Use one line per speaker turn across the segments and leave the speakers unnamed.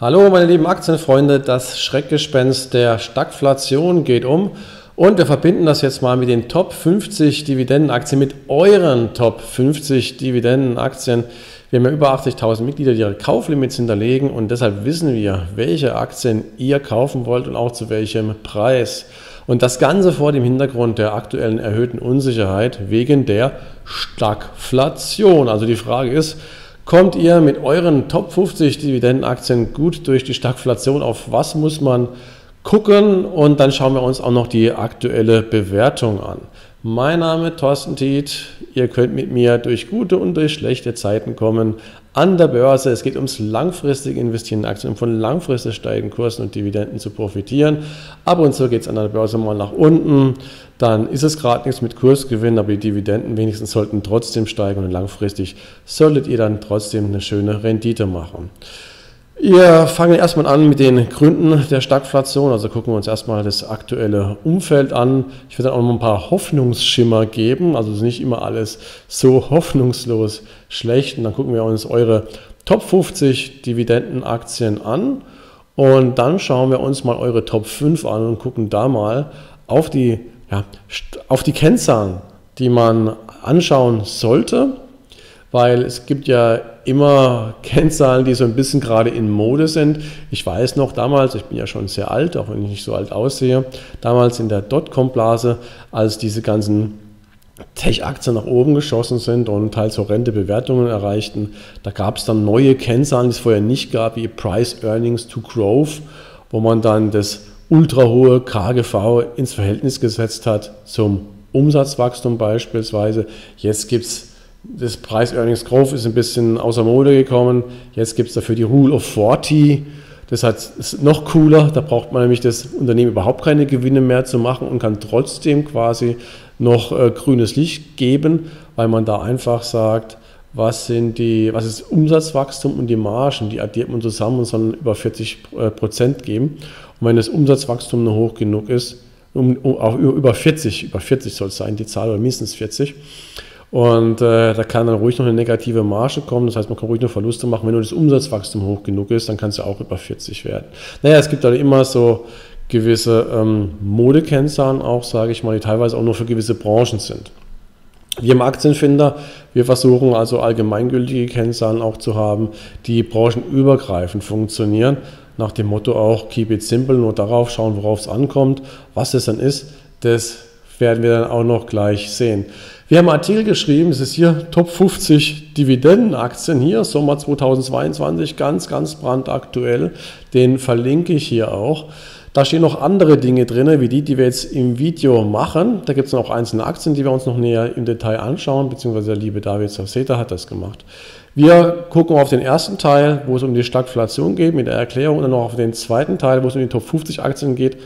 Hallo meine lieben Aktienfreunde, das Schreckgespenst der Stagflation geht um und wir verbinden das jetzt mal mit den Top 50 Dividendenaktien, mit euren Top 50 Dividendenaktien. Wir haben ja über 80.000 Mitglieder, die ihre Kauflimits hinterlegen und deshalb wissen wir, welche Aktien ihr kaufen wollt und auch zu welchem Preis. Und das Ganze vor dem Hintergrund der aktuellen erhöhten Unsicherheit wegen der Stagflation. Also die Frage ist, Kommt ihr mit euren Top 50 Dividendenaktien gut durch die Stagflation? Auf was muss man gucken? Und dann schauen wir uns auch noch die aktuelle Bewertung an. Mein Name ist Thorsten Tiet. Ihr könnt mit mir durch gute und durch schlechte Zeiten kommen an der Börse. Es geht ums langfristige Investieren in Aktien, um von langfristig steigenden Kursen und Dividenden zu profitieren. Ab und zu geht es an der Börse mal nach unten. Dann ist es gerade nichts mit Kursgewinn, aber die Dividenden wenigstens sollten trotzdem steigen und langfristig solltet ihr dann trotzdem eine schöne Rendite machen. Wir fangen erstmal an mit den Gründen der Stagflation. Also gucken wir uns erstmal das aktuelle Umfeld an. Ich werde dann auch noch ein paar Hoffnungsschimmer geben. Also ist nicht immer alles so hoffnungslos schlecht. Und dann gucken wir uns eure Top 50 Dividendenaktien an. Und dann schauen wir uns mal eure Top 5 an und gucken da mal auf die, ja, auf die Kennzahlen, die man anschauen sollte weil es gibt ja immer Kennzahlen, die so ein bisschen gerade in Mode sind. Ich weiß noch damals, ich bin ja schon sehr alt, auch wenn ich nicht so alt aussehe, damals in der Dotcom-Blase, als diese ganzen Tech-Aktien nach oben geschossen sind und teils horrende Bewertungen erreichten, da gab es dann neue Kennzahlen, die es vorher nicht gab, wie Price Earnings to Growth, wo man dann das ultra hohe KGV ins Verhältnis gesetzt hat zum Umsatzwachstum beispielsweise. Jetzt gibt es das Preis-Earnings Growth ist ein bisschen außer Mode gekommen. Jetzt gibt es dafür die Rule of 40. Das ist noch cooler. Da braucht man nämlich das Unternehmen überhaupt keine Gewinne mehr zu machen und kann trotzdem quasi noch äh, grünes Licht geben, weil man da einfach sagt, was sind die, was ist Umsatzwachstum und die Margen, die addiert man zusammen und soll über 40 äh, Prozent geben. Und wenn das Umsatzwachstum nur hoch genug ist, um, um, auch über 40, über 40 soll es sein, die Zahl oder mindestens 40, und äh, da kann dann ruhig noch eine negative Marge kommen. Das heißt, man kann ruhig noch Verluste machen. Wenn nur das Umsatzwachstum hoch genug ist, dann kann es ja auch über 40 werden. Naja, es gibt da immer so gewisse ähm, Modekennzahlen auch, sage ich mal, die teilweise auch nur für gewisse Branchen sind. Wir im Aktienfinder, wir versuchen also allgemeingültige Kennzahlen auch zu haben, die branchenübergreifend funktionieren. Nach dem Motto auch Keep it simple, nur darauf schauen, worauf es ankommt. Was es dann ist, das werden wir dann auch noch gleich sehen. Wir haben einen Artikel geschrieben, es ist hier Top 50 Dividendenaktien hier, Sommer 2022, ganz, ganz brandaktuell. Den verlinke ich hier auch. Da stehen noch andere Dinge drin, wie die, die wir jetzt im Video machen. Da gibt es noch einzelne Aktien, die wir uns noch näher im Detail anschauen, beziehungsweise der liebe David Savseta hat das gemacht. Wir gucken auf den ersten Teil, wo es um die Stagflation geht, mit der Erklärung, und dann noch auf den zweiten Teil, wo es um die Top 50 Aktien geht,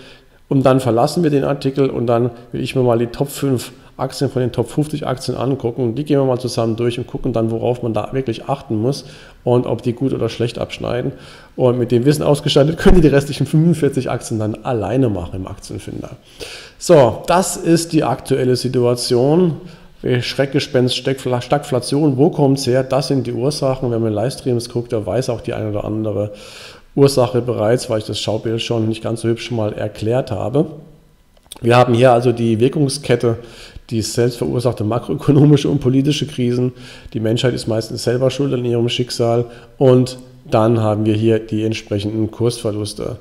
und dann verlassen wir den Artikel und dann will ich mir mal die Top 5 Aktien von den Top 50 Aktien angucken. Die gehen wir mal zusammen durch und gucken dann, worauf man da wirklich achten muss und ob die gut oder schlecht abschneiden. Und mit dem Wissen ausgestattet können die restlichen 45 Aktien dann alleine machen im Aktienfinder. So, das ist die aktuelle Situation. Schreckgespenst, Stagflation, wo kommt es her? Das sind die Ursachen. Wenn man Livestreams guckt, der weiß auch die eine oder andere Ursache bereits, weil ich das Schaubild schon nicht ganz so hübsch mal erklärt habe. Wir haben hier also die Wirkungskette, die selbstverursachte makroökonomische und politische Krisen. Die Menschheit ist meistens selber schuld an ihrem Schicksal. Und dann haben wir hier die entsprechenden Kursverluste.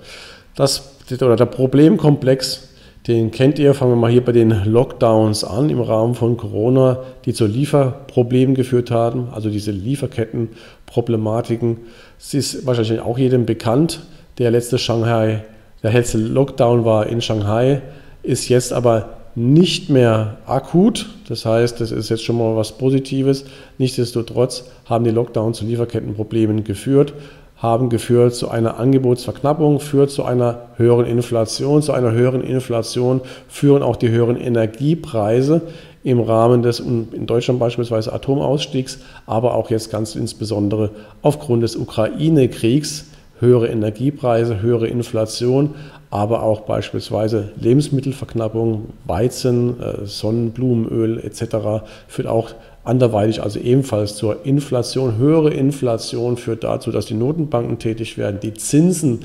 Das, oder der Problemkomplex, den kennt ihr, fangen wir mal hier bei den Lockdowns an im Rahmen von Corona, die zu Lieferproblemen geführt haben, also diese Lieferkettenproblematiken. Es ist wahrscheinlich auch jedem bekannt. Der letzte Shanghai, der letzte Lockdown war in Shanghai, ist jetzt aber nicht mehr akut. Das heißt, das ist jetzt schon mal was Positives. Nichtsdestotrotz haben die Lockdowns zu Lieferkettenproblemen geführt, haben geführt zu einer Angebotsverknappung, führt zu einer höheren Inflation. Zu einer höheren Inflation führen auch die höheren Energiepreise im Rahmen des, in Deutschland beispielsweise Atomausstiegs, aber auch jetzt ganz insbesondere aufgrund des Ukraine-Kriegs höhere Energiepreise, höhere Inflation, aber auch beispielsweise Lebensmittelverknappung, Weizen, äh, Sonnenblumenöl etc. führt auch anderweitig also ebenfalls zur Inflation. Höhere Inflation führt dazu, dass die Notenbanken tätig werden, die Zinsen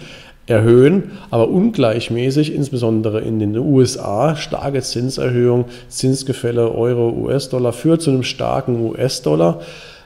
erhöhen, aber ungleichmäßig, insbesondere in den USA, starke Zinserhöhung, Zinsgefälle Euro, US-Dollar führt zu einem starken US-Dollar.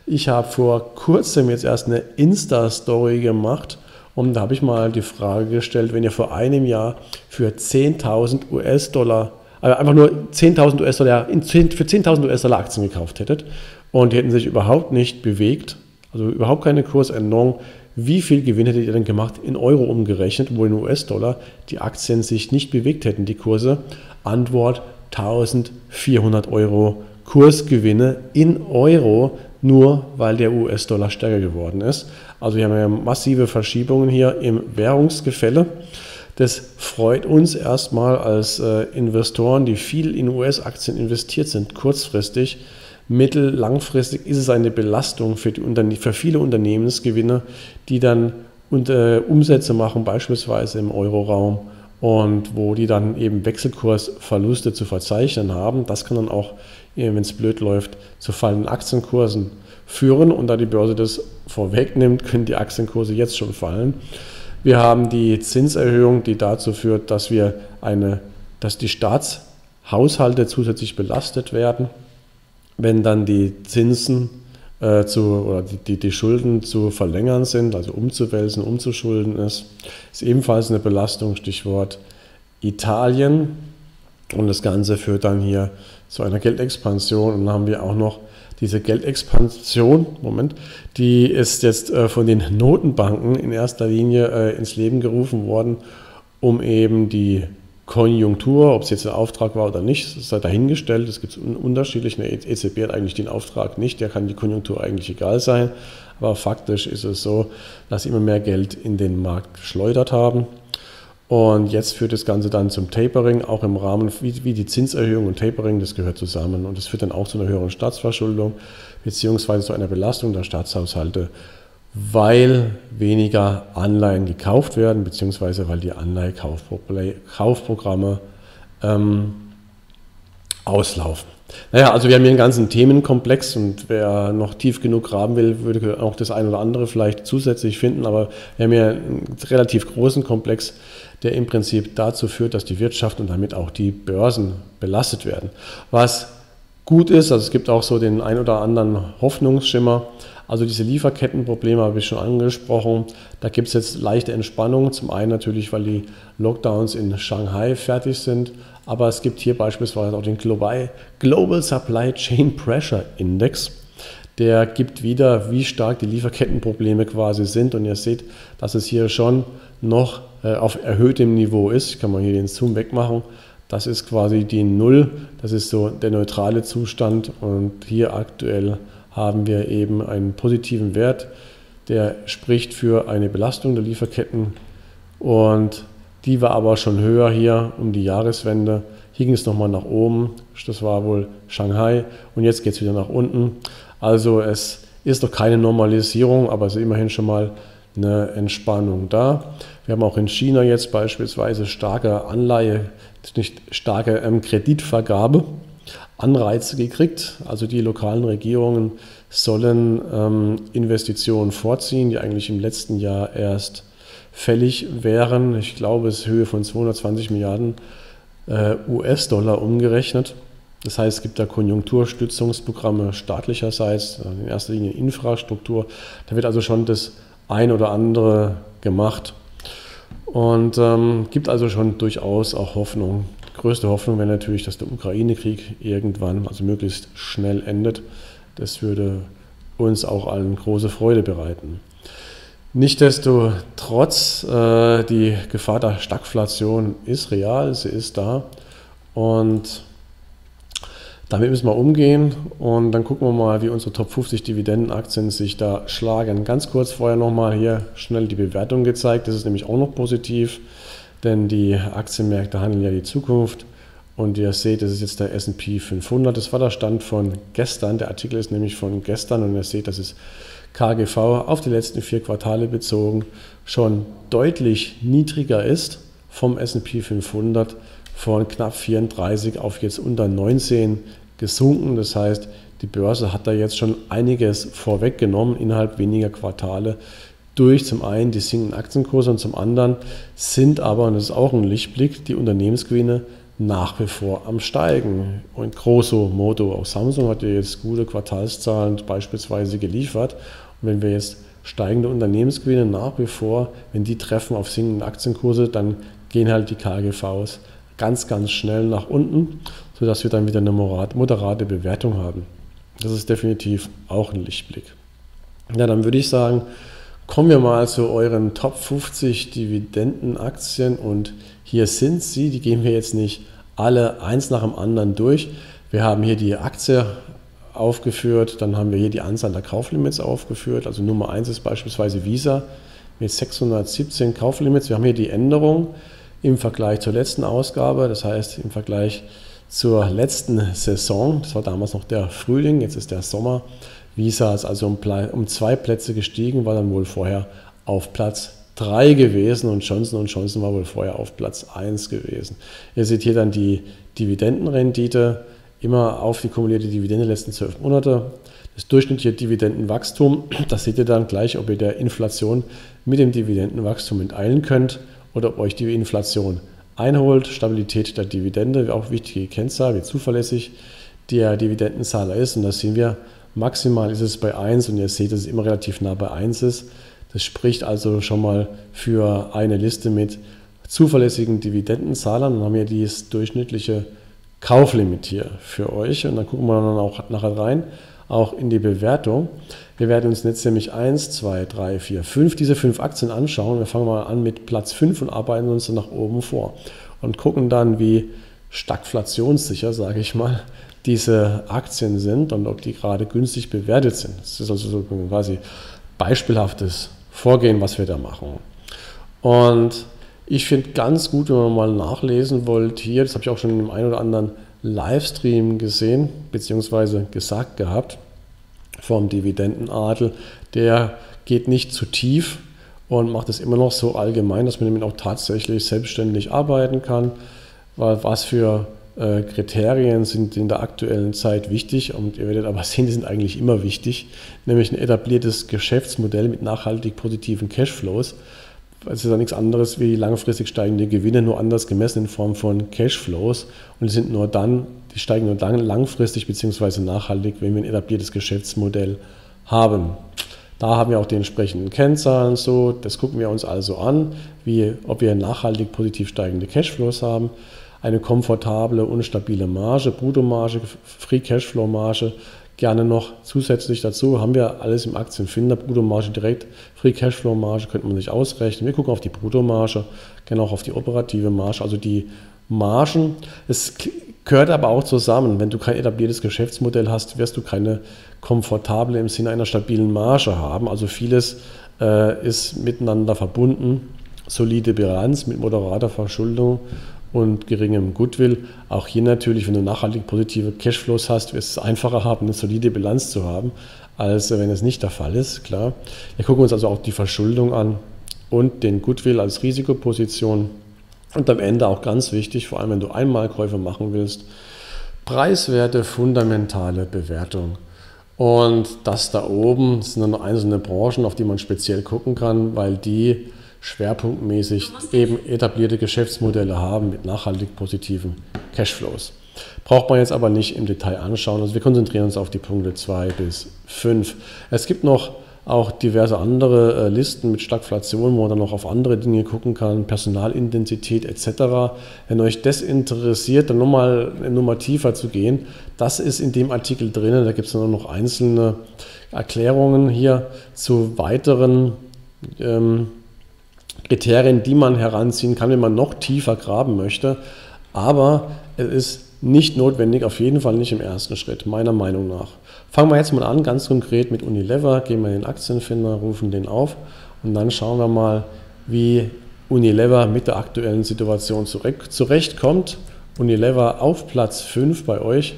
Ich habe vor kurzem jetzt erst eine Insta-Story gemacht und da habe ich mal die Frage gestellt, wenn ihr vor einem Jahr für 10.000 US-Dollar, also einfach nur 10.000 US-Dollar, für 10.000 US-Dollar Aktien gekauft hättet und die hätten sich überhaupt nicht bewegt, also überhaupt keine Kursänderung, wie viel Gewinn hättet ihr denn gemacht in Euro umgerechnet, wo in US-Dollar die Aktien sich nicht bewegt hätten, die Kurse? Antwort 1400 Euro Kursgewinne in Euro, nur weil der US-Dollar stärker geworden ist. Also wir haben ja massive Verschiebungen hier im Währungsgefälle. Das freut uns erstmal als äh, Investoren, die viel in US-Aktien investiert sind, kurzfristig mittel-, langfristig ist es eine Belastung für, die für viele Unternehmensgewinne, die dann unter, äh, Umsätze machen, beispielsweise im Euroraum und wo die dann eben Wechselkursverluste zu verzeichnen haben. Das kann dann auch, äh, wenn es blöd läuft, zu fallenden Aktienkursen führen. Und da die Börse das vorwegnimmt, können die Aktienkurse jetzt schon fallen. Wir haben die Zinserhöhung, die dazu führt, dass wir eine, dass die Staatshaushalte zusätzlich belastet werden wenn dann die Zinsen äh, zu, oder die, die, Schulden zu verlängern sind, also umzuwälzen, umzuschulden ist, ist ebenfalls eine Belastung, Stichwort Italien. Und das Ganze führt dann hier zu einer Geldexpansion. Und dann haben wir auch noch diese Geldexpansion, Moment, die ist jetzt äh, von den Notenbanken in erster Linie äh, ins Leben gerufen worden, um eben die Konjunktur, ob es jetzt ein Auftrag war oder nicht, sei dahingestellt. Es gibt unterschiedlich. Eine EZB hat eigentlich den Auftrag nicht, der kann die Konjunktur eigentlich egal sein. Aber faktisch ist es so, dass sie immer mehr Geld in den Markt geschleudert haben. Und jetzt führt das Ganze dann zum Tapering, auch im Rahmen wie, wie die Zinserhöhung und Tapering, das gehört zusammen. Und das führt dann auch zu einer höheren Staatsverschuldung beziehungsweise zu einer Belastung der Staatshaushalte weil weniger Anleihen gekauft werden, beziehungsweise weil die Anleihekaufprogramme ähm, auslaufen. Naja, also wir haben hier einen ganzen Themenkomplex und wer noch tief genug graben will, würde auch das eine oder andere vielleicht zusätzlich finden, aber wir haben hier einen relativ großen Komplex, der im Prinzip dazu führt, dass die Wirtschaft und damit auch die Börsen belastet werden. Was gut ist, also es gibt auch so den ein oder anderen Hoffnungsschimmer, also diese Lieferkettenprobleme habe ich schon angesprochen. Da gibt es jetzt leichte Entspannung. Zum einen natürlich, weil die Lockdowns in Shanghai fertig sind. Aber es gibt hier beispielsweise auch den Global, Supply Chain Pressure Index. Der gibt wieder, wie stark die Lieferkettenprobleme quasi sind. Und ihr seht, dass es hier schon noch äh, auf erhöhtem Niveau ist. Ich kann mal hier den Zoom wegmachen. Das ist quasi die Null. Das ist so der neutrale Zustand. Und hier aktuell haben wir eben einen positiven Wert, der spricht für eine Belastung der Lieferketten und die war aber schon höher hier um die Jahreswende. Hier ging es nochmal nach oben, das war wohl Shanghai und jetzt geht es wieder nach unten. Also es ist doch keine Normalisierung, aber es ist immerhin schon mal eine Entspannung da. Wir haben auch in China jetzt beispielsweise starke Anleihe, nicht starke ähm, Kreditvergabe. Anreize gekriegt. Also die lokalen Regierungen sollen ähm, Investitionen vorziehen, die eigentlich im letzten Jahr erst fällig wären. Ich glaube, es ist Höhe von 220 Milliarden äh, US-Dollar umgerechnet. Das heißt, es gibt da Konjunkturstützungsprogramme staatlicherseits, in erster Linie Infrastruktur. Da wird also schon das ein oder andere gemacht. Und ähm, gibt also schon durchaus auch Hoffnung, größte Hoffnung wäre natürlich, dass der Ukraine-Krieg irgendwann, also möglichst schnell endet. Das würde uns auch allen große Freude bereiten. Nichtsdestotrotz, äh, die Gefahr der Stagflation ist real, sie ist da und damit müssen wir umgehen und dann gucken wir mal, wie unsere Top 50 Dividendenaktien sich da schlagen. Ganz kurz vorher nochmal hier schnell die Bewertung gezeigt, das ist nämlich auch noch positiv denn die Aktienmärkte handeln ja die Zukunft. Und ihr seht, das ist jetzt der SP 500. Das war der Stand von gestern. Der Artikel ist nämlich von gestern und ihr seht, dass es KGV auf die letzten vier Quartale bezogen schon deutlich niedriger ist vom SP 500 von knapp 34 auf jetzt unter 19 gesunken. Das heißt, die Börse hat da jetzt schon einiges vorweggenommen innerhalb weniger Quartale durch zum einen die sinkenden Aktienkurse und zum anderen sind aber, und das ist auch ein Lichtblick, die Unternehmensgewinne nach wie vor am Steigen. Und grosso modo, auch Samsung hat ja jetzt gute Quartalszahlen beispielsweise geliefert. Und wenn wir jetzt steigende Unternehmensgewinne nach wie vor, wenn die treffen auf sinkende Aktienkurse, dann gehen halt die KGVs ganz, ganz schnell nach unten, sodass wir dann wieder eine moderate Bewertung haben. Das ist definitiv auch ein Lichtblick. Ja, dann würde ich sagen, kommen wir mal zu euren Top 50 Dividendenaktien und hier sind sie, die gehen wir jetzt nicht alle eins nach dem anderen durch. Wir haben hier die Aktie aufgeführt, dann haben wir hier die Anzahl der Kauflimits aufgeführt. Also Nummer 1 ist beispielsweise Visa mit 617 Kauflimits. Wir haben hier die Änderung im Vergleich zur letzten Ausgabe, das heißt im Vergleich zur letzten Saison, das war damals noch der Frühling, jetzt ist der Sommer. Visa ist also um, um zwei Plätze gestiegen, war dann wohl vorher auf Platz 3 gewesen und Johnson Johnson war wohl vorher auf Platz 1 gewesen. Ihr seht hier dann die Dividendenrendite, immer auf die kumulierte Dividende der letzten zwölf Monate. Das durchschnittliche Dividendenwachstum, das seht ihr dann gleich, ob ihr der Inflation mit dem Dividendenwachstum enteilen könnt oder ob euch die Inflation einholt. Stabilität der Dividende, auch wichtige Kennzahl, wie zuverlässig der Dividendenzahler ist. Und das sehen wir, maximal ist es bei 1 und ihr seht, dass es immer relativ nah bei 1 ist. Das spricht also schon mal für eine Liste mit zuverlässigen Dividendenzahlern. Dann haben wir dieses durchschnittliche Kauflimit hier für euch und dann gucken wir dann auch nachher rein, auch in die Bewertung. Wir werden uns jetzt nämlich 1, 2, 3, 4, 5 diese fünf Aktien anschauen. Wir fangen mal an mit Platz 5 und arbeiten uns dann nach oben vor und gucken dann, wie stagflationssicher, sage ich mal, diese Aktien sind und ob die gerade günstig bewertet sind. Das ist also so quasi beispielhaftes Vorgehen, was wir da machen. Und ich finde ganz gut, wenn man mal nachlesen wollt, hier, das habe ich auch schon in dem einen oder anderen Livestream gesehen, beziehungsweise gesagt gehabt, vom Dividendenadel, der geht nicht zu tief und macht es immer noch so allgemein, dass man damit auch tatsächlich selbstständig arbeiten kann. Was für äh, Kriterien sind in der aktuellen Zeit wichtig und ihr werdet aber sehen, die sind eigentlich immer wichtig, nämlich ein etabliertes Geschäftsmodell mit nachhaltig positiven Cashflows. Es ist ja nichts anderes wie langfristig steigende Gewinne, nur anders gemessen in Form von Cashflows. Und die sind nur dann, die steigen nur dann langfristig bzw. nachhaltig, wenn wir ein etabliertes Geschäftsmodell haben. Da haben wir auch die entsprechenden Kennzahlen so. Das gucken wir uns also an, wie, ob wir nachhaltig positiv steigende Cashflows haben. Eine komfortable und stabile Marge, Bruttomarge, Free Cashflow Marge, gerne noch zusätzlich dazu haben wir alles im Aktienfinder, Bruttomarge direkt, Free Cashflow Marge könnte man sich ausrechnen. Wir gucken auf die Bruttomarge, gerne auch auf die operative Marge, also die Margen. Es gehört aber auch zusammen. Wenn du kein etabliertes Geschäftsmodell hast, wirst du keine komfortable im Sinne einer stabilen Marge haben. Also vieles äh, ist miteinander verbunden. Solide Bilanz mit moderater Verschuldung und geringem Goodwill. Auch hier natürlich, wenn du nachhaltig positive Cashflows hast, wirst es einfacher haben, eine solide Bilanz zu haben, als wenn es nicht der Fall ist. Klar. Wir gucken uns also auch die Verschuldung an und den Goodwill als Risikoposition. Und am Ende auch ganz wichtig, vor allem wenn du Einmalkäufe machen willst, preiswerte, fundamentale Bewertung. Und das da oben sind dann einzelne Branchen, auf die man speziell gucken kann, weil die schwerpunktmäßig eben etablierte Geschäftsmodelle haben mit nachhaltig positiven Cashflows. Braucht man jetzt aber nicht im Detail anschauen. Also wir konzentrieren uns auf die Punkte 2 bis 5. Es gibt noch auch diverse andere äh, Listen mit Stagflation, wo man dann noch auf andere Dinge gucken kann, Personalintensität etc. Wenn euch das interessiert, dann nochmal eine Nummer tiefer zu gehen, das ist in dem Artikel drin. Da gibt es noch einzelne Erklärungen hier zu weiteren ähm, Kriterien, die man heranziehen kann, wenn man noch tiefer graben möchte. Aber es ist nicht notwendig, auf jeden Fall nicht im ersten Schritt, meiner Meinung nach. Fangen wir jetzt mal an, ganz konkret mit Unilever, gehen wir in den Aktienfinder, rufen den auf und dann schauen wir mal, wie Unilever mit der aktuellen Situation zurechtkommt. Unilever auf Platz 5 bei euch,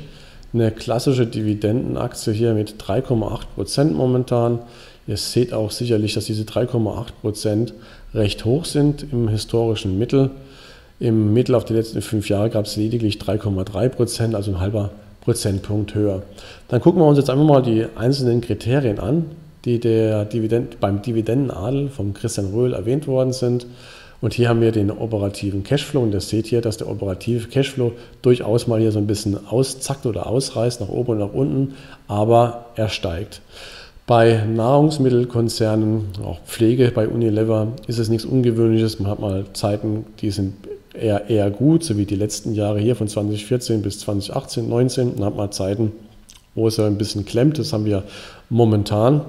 eine klassische Dividendenaktie hier mit 3,8% momentan. Ihr seht auch sicherlich, dass diese 3,8% recht hoch sind im historischen Mittel. Im Mittel auf die letzten fünf Jahre gab es lediglich 3,3 Prozent, also ein halber Prozentpunkt höher. Dann gucken wir uns jetzt einfach mal die einzelnen Kriterien an, die der Dividend, beim Dividendenadel von Christian Röhl erwähnt worden sind. Und hier haben wir den operativen Cashflow und das seht ihr, dass der operative Cashflow durchaus mal hier so ein bisschen auszackt oder ausreißt nach oben und nach unten, aber er steigt. Bei Nahrungsmittelkonzernen, auch Pflege bei Unilever, ist es nichts Ungewöhnliches. Man hat mal Zeiten, die sind eher, eher gut, so wie die letzten Jahre hier von 2014 bis 2018, 2019. Dann hat man Zeiten, wo es ja ein bisschen klemmt. Das haben wir momentan.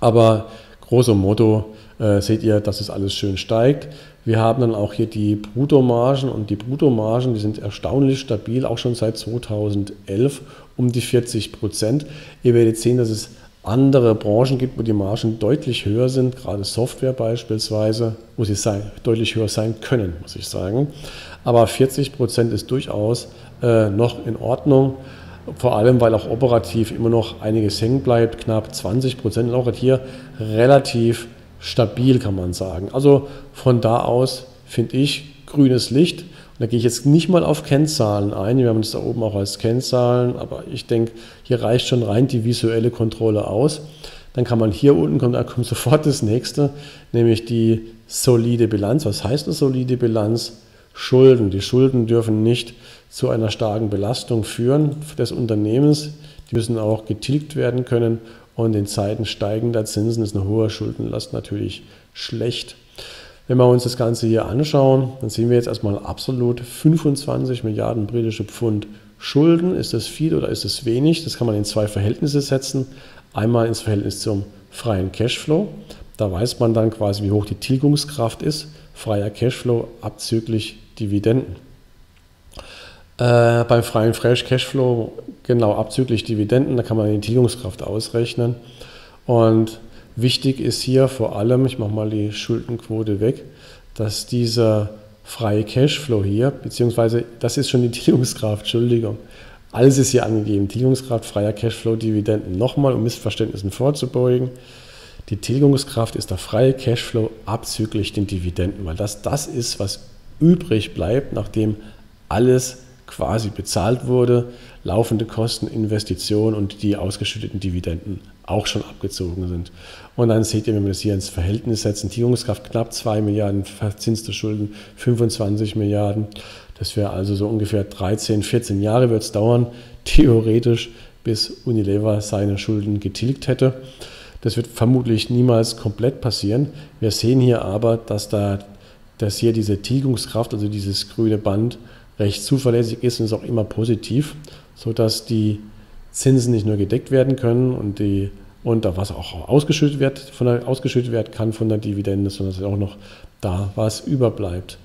Aber grosso modo äh, seht ihr, dass es alles schön steigt. Wir haben dann auch hier die Bruttomargen und die Bruttomargen, die sind erstaunlich stabil, auch schon seit 2011 um die 40 Prozent. Ihr werdet sehen, dass es andere Branchen gibt, wo die Margen deutlich höher sind, gerade Software beispielsweise, wo sie sein, deutlich höher sein können, muss ich sagen. Aber 40 Prozent ist durchaus äh, noch in Ordnung, vor allem weil auch operativ immer noch einiges hängen bleibt, knapp 20 Prozent, auch hier relativ stabil, kann man sagen. Also von da aus finde ich grünes Licht. Da gehe ich jetzt nicht mal auf Kennzahlen ein. Wir haben es da oben auch als Kennzahlen, aber ich denke, hier reicht schon rein die visuelle Kontrolle aus. Dann kann man hier unten, kommt, da kommt sofort das nächste, nämlich die solide Bilanz. Was heißt eine solide Bilanz? Schulden. Die Schulden dürfen nicht zu einer starken Belastung führen des Unternehmens. Die müssen auch getilgt werden können und in Zeiten steigender Zinsen ist eine hohe Schuldenlast natürlich schlecht. Wenn wir uns das Ganze hier anschauen, dann sehen wir jetzt erstmal absolut 25 Milliarden britische Pfund Schulden. Ist das viel oder ist es wenig? Das kann man in zwei Verhältnisse setzen. Einmal ins Verhältnis zum freien Cashflow. Da weiß man dann quasi, wie hoch die Tilgungskraft ist. Freier Cashflow abzüglich Dividenden. Äh, beim freien Fresh Cashflow genau abzüglich Dividenden, da kann man die Tilgungskraft ausrechnen. Und wichtig ist hier vor allem, ich mache mal die Schuldenquote weg, dass dieser freie Cashflow hier, beziehungsweise das ist schon die Tilgungskraft, Entschuldigung, alles ist hier angegeben, Tilgungskraft, freier Cashflow, Dividenden. Nochmal, um Missverständnissen vorzubeugen, die Tilgungskraft ist der freie Cashflow abzüglich den Dividenden, weil das das ist, was übrig bleibt, nachdem alles quasi bezahlt wurde, laufende Kosten, Investitionen und die ausgeschütteten Dividenden auch schon abgezogen sind. Und dann seht ihr, wenn wir das hier ins Verhältnis setzen, Tilgungskraft knapp 2 Milliarden, verzinste Schulden 25 Milliarden. Das wäre also so ungefähr 13, 14 Jahre wird es dauern, theoretisch, bis Unilever seine Schulden getilgt hätte. Das wird vermutlich niemals komplett passieren. Wir sehen hier aber, dass, da, dass hier diese Tilgungskraft, also dieses grüne Band, recht zuverlässig ist und ist auch immer positiv, sodass die Zinsen nicht nur gedeckt werden können und die und da was auch ausgeschüttet wird, von der, ausgeschüttet werden kann von der Dividende, sondern dass auch noch da was überbleibt.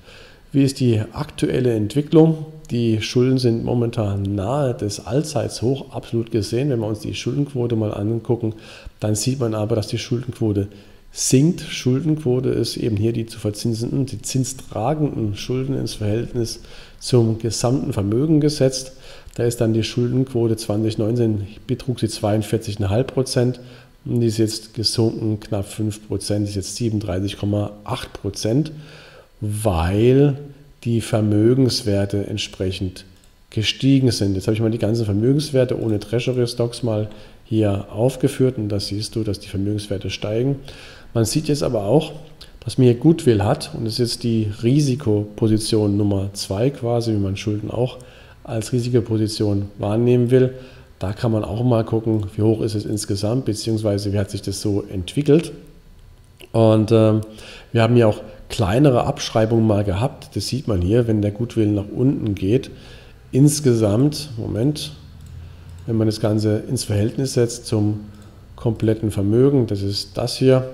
Wie ist die aktuelle Entwicklung? Die Schulden sind momentan nahe des Allzeitshoch, absolut gesehen. Wenn wir uns die Schuldenquote mal angucken, dann sieht man aber, dass die Schuldenquote sinkt. Schuldenquote ist eben hier die zu verzinsenden, die zinstragenden Schulden ins Verhältnis zum gesamten Vermögen gesetzt. Da ist dann die Schuldenquote 2019 betrug sie 42,5 Prozent und die ist jetzt gesunken knapp 5 Prozent, ist jetzt 37,8 Prozent, weil die Vermögenswerte entsprechend gestiegen sind. Jetzt habe ich mal die ganzen Vermögenswerte ohne Treasury Stocks mal hier aufgeführt und da siehst du, dass die Vermögenswerte steigen. Man sieht jetzt aber auch, was mir Goodwill hat, und das ist jetzt die Risikoposition Nummer zwei quasi, wie man Schulden auch als Risikoposition wahrnehmen will. Da kann man auch mal gucken, wie hoch ist es insgesamt, beziehungsweise wie hat sich das so entwickelt. Und ähm, wir haben hier auch kleinere Abschreibungen mal gehabt. Das sieht man hier, wenn der Goodwill nach unten geht. Insgesamt, Moment, wenn man das Ganze ins Verhältnis setzt zum kompletten Vermögen, das ist das hier,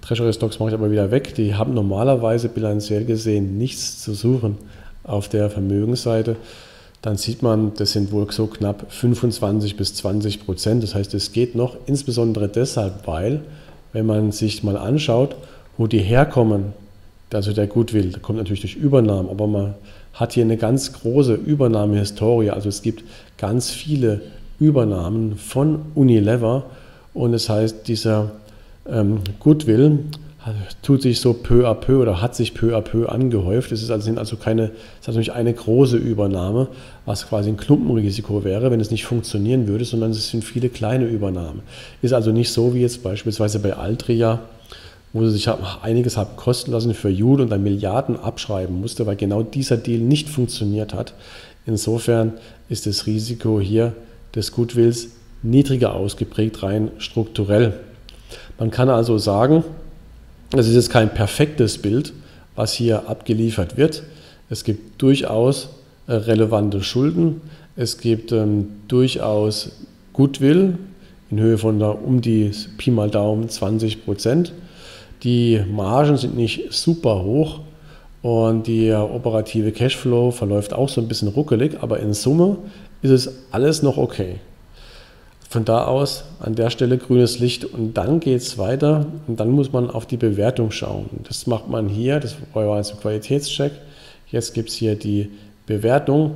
Treasury Stocks mache ich aber wieder weg. Die haben normalerweise bilanziell gesehen nichts zu suchen auf der Vermögensseite. Dann sieht man, das sind wohl so knapp 25 bis 20 Prozent. Das heißt, es geht noch, insbesondere deshalb, weil, wenn man sich mal anschaut, wo die herkommen, also der Goodwill, der kommt natürlich durch Übernahmen, aber man hat hier eine ganz große Übernahmehistorie. Also es gibt ganz viele Übernahmen von Unilever und das heißt, dieser ähm, Goodwill tut sich so peu à peu oder hat sich peu à peu angehäuft. Es ist also, sind also keine, es ist also eine große Übernahme, was quasi ein Klumpenrisiko wäre, wenn es nicht funktionieren würde, sondern es sind viele kleine Übernahmen. Ist also nicht so wie jetzt beispielsweise bei Altria, wo sie sich einiges haben kosten lassen für Jule und dann Milliarden abschreiben musste, weil genau dieser Deal nicht funktioniert hat. Insofern ist das Risiko hier des Goodwills niedriger ausgeprägt, rein strukturell. Man kann also sagen, es ist jetzt kein perfektes Bild, was hier abgeliefert wird. Es gibt durchaus äh, relevante Schulden. Es gibt ähm, durchaus Goodwill in Höhe von da um die Pi mal Daumen 20 Prozent. Die Margen sind nicht super hoch und der operative Cashflow verläuft auch so ein bisschen ruckelig, aber in Summe ist es alles noch okay. Von da aus an der Stelle grünes Licht und dann geht es weiter und dann muss man auf die Bewertung schauen. Das macht man hier, das war jetzt ein Qualitätscheck. Jetzt gibt es hier die Bewertung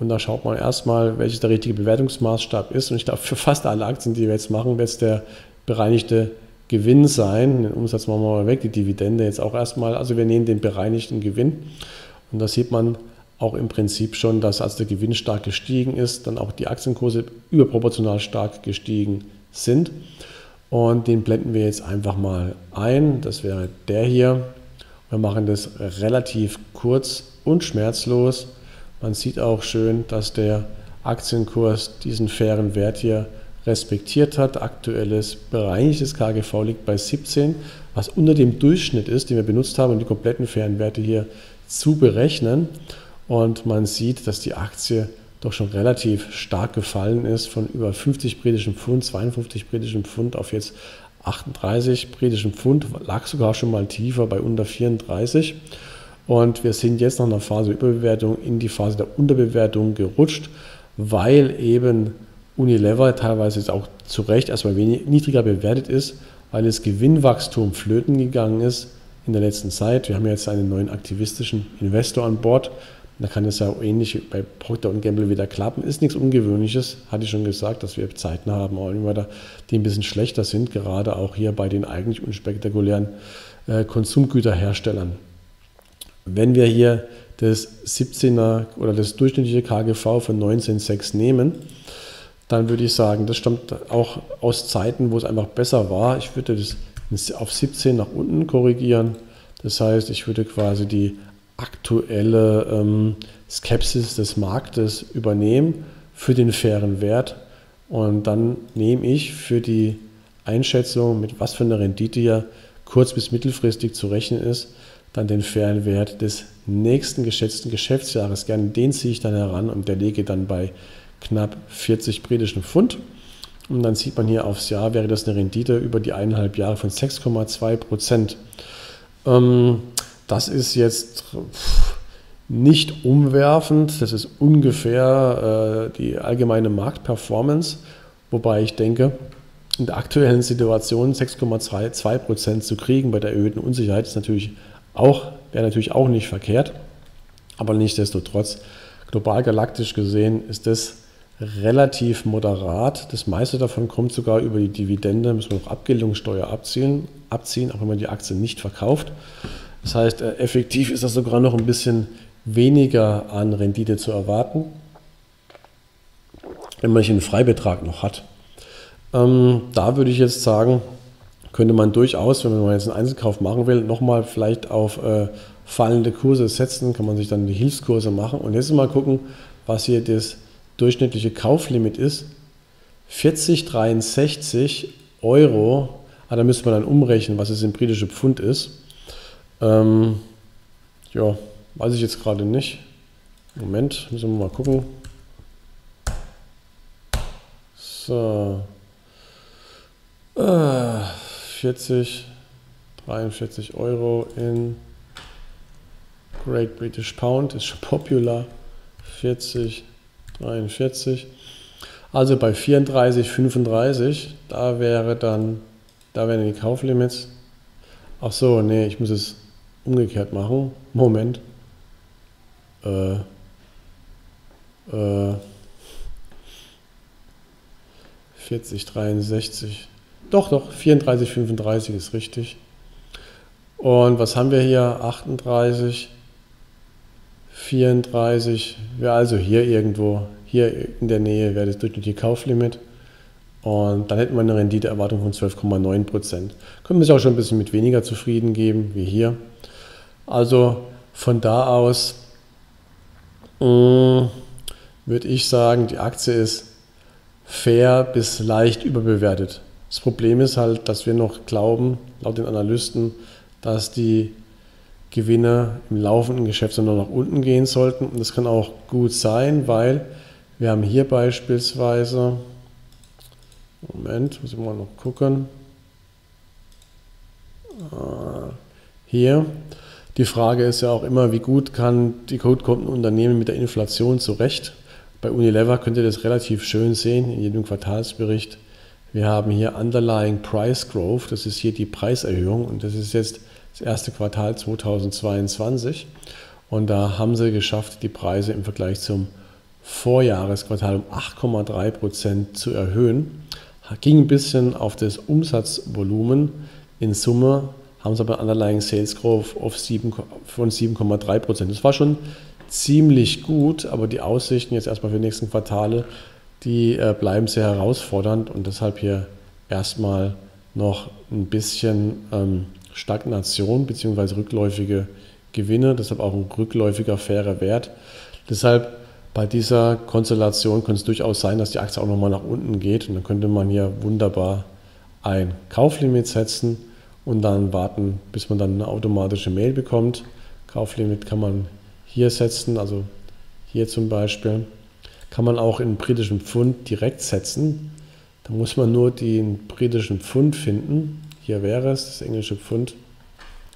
und da schaut man erstmal, welches der richtige Bewertungsmaßstab ist. Und ich glaube, für fast alle Aktien, die wir jetzt machen, wird es der bereinigte Gewinn sein. Den Umsatz machen wir mal weg, die Dividende jetzt auch erstmal. Also wir nehmen den bereinigten Gewinn und da sieht man, auch im Prinzip schon, dass als der Gewinn stark gestiegen ist, dann auch die Aktienkurse überproportional stark gestiegen sind. Und den blenden wir jetzt einfach mal ein. Das wäre der hier. Wir machen das relativ kurz und schmerzlos. Man sieht auch schön, dass der Aktienkurs diesen fairen Wert hier respektiert hat. Aktuelles bereinigtes KGV liegt bei 17, was unter dem Durchschnitt ist, den wir benutzt haben, um die kompletten fairen Werte hier zu berechnen. Und man sieht, dass die Aktie doch schon relativ stark gefallen ist von über 50 britischen Pfund, 52 britischen Pfund auf jetzt 38 britischen Pfund, lag sogar schon mal tiefer bei unter 34. Und wir sind jetzt nach einer Phase Überbewertung in die Phase der Unterbewertung gerutscht, weil eben Unilever teilweise jetzt auch zu Recht erstmal wenig, niedriger bewertet ist, weil das Gewinnwachstum flöten gegangen ist in der letzten Zeit. Wir haben jetzt einen neuen aktivistischen Investor an Bord, da kann es ja ähnlich bei Procter Gamble wieder klappen. Ist nichts Ungewöhnliches, hatte ich schon gesagt, dass wir Zeiten haben, die ein bisschen schlechter sind, gerade auch hier bei den eigentlich unspektakulären äh, Konsumgüterherstellern. Wenn wir hier das 17er oder das durchschnittliche KGV von 19,6 nehmen, dann würde ich sagen, das stammt auch aus Zeiten, wo es einfach besser war. Ich würde das auf 17 nach unten korrigieren. Das heißt, ich würde quasi die aktuelle ähm, Skepsis des Marktes übernehmen für den fairen Wert. Und dann nehme ich für die Einschätzung, mit was für einer Rendite ja kurz- bis mittelfristig zu rechnen ist, dann den fairen Wert des nächsten geschätzten Geschäftsjahres. Gerne den ziehe ich dann heran und der lege dann bei knapp 40 britischen Pfund. Und dann sieht man hier aufs Jahr, wäre das eine Rendite über die eineinhalb Jahre von 6,2 Prozent. Ähm, das ist jetzt nicht umwerfend, das ist ungefähr äh, die allgemeine Marktperformance, wobei ich denke, in der aktuellen Situation 6,2 Prozent zu kriegen bei der erhöhten Unsicherheit ist natürlich auch, wäre natürlich auch nicht verkehrt, aber nichtsdestotrotz, global galaktisch gesehen ist das relativ moderat. Das meiste davon kommt sogar über die Dividende, müssen wir noch Abgeltungssteuer abziehen, abziehen, auch wenn man die Aktie nicht verkauft. Das heißt, äh, effektiv ist das sogar noch ein bisschen weniger an Rendite zu erwarten, wenn man einen Freibetrag noch hat. Ähm, da würde ich jetzt sagen, könnte man durchaus, wenn man jetzt einen Einzelkauf machen will, nochmal vielleicht auf äh, fallende Kurse setzen, kann man sich dann die Hilfskurse machen und jetzt mal gucken, was hier das durchschnittliche Kauflimit ist. 40,63 Euro, ah, da müsste man dann umrechnen, was es in britische Pfund ist. Ähm, ja, weiß ich jetzt gerade nicht. Moment, müssen wir mal gucken. So. Äh, 40, 43 Euro in Great British Pound ist schon popular. 40, 43. Also bei 34, 35, da wäre dann, da wären die Kauflimits. Ach so, nee, ich muss es umgekehrt machen. Moment. Äh, äh, 40, 63. Doch, doch, 34, 35 ist richtig. Und was haben wir hier? 38, 34, ja, also hier irgendwo, hier in der Nähe wäre das durchschnittliche Kauflimit. Und dann hätten wir eine Renditeerwartung von 12,9 Prozent. Können wir sich auch schon ein bisschen mit weniger zufrieden geben, wie hier. Also von da aus äh, würde ich sagen, die Aktie ist fair bis leicht überbewertet. Das Problem ist halt, dass wir noch glauben, laut den Analysten, dass die Gewinne im laufenden Geschäft nur nach unten gehen sollten. Und das kann auch gut sein, weil wir haben hier beispielsweise, Moment, muss ich mal noch gucken, ah, hier, die Frage ist ja auch immer, wie gut kann die Codekontenunternehmen mit der Inflation zurecht? Bei Unilever könnt ihr das relativ schön sehen in jedem Quartalsbericht. Wir haben hier Underlying Price Growth, das ist hier die Preiserhöhung und das ist jetzt das erste Quartal 2022. Und da haben sie geschafft, die Preise im Vergleich zum Vorjahresquartal um 8,3 Prozent zu erhöhen. Ging ein bisschen auf das Umsatzvolumen. In Summe haben sie aber Underlying Sales Growth auf 7, von 7,3 Prozent. Das war schon ziemlich gut, aber die Aussichten jetzt erstmal für die nächsten Quartale, die äh, bleiben sehr herausfordernd und deshalb hier erstmal noch ein bisschen ähm, Stagnation bzw. rückläufige Gewinne, deshalb auch ein rückläufiger fairer Wert. Deshalb bei dieser Konstellation könnte es durchaus sein, dass die Aktie auch nochmal nach unten geht und dann könnte man hier wunderbar ein Kauflimit setzen und dann warten, bis man dann eine automatische Mail bekommt. Kauflimit kann man hier setzen, also hier zum Beispiel. Kann man auch in britischen Pfund direkt setzen. Da muss man nur den britischen Pfund finden. Hier wäre es, das englische Pfund.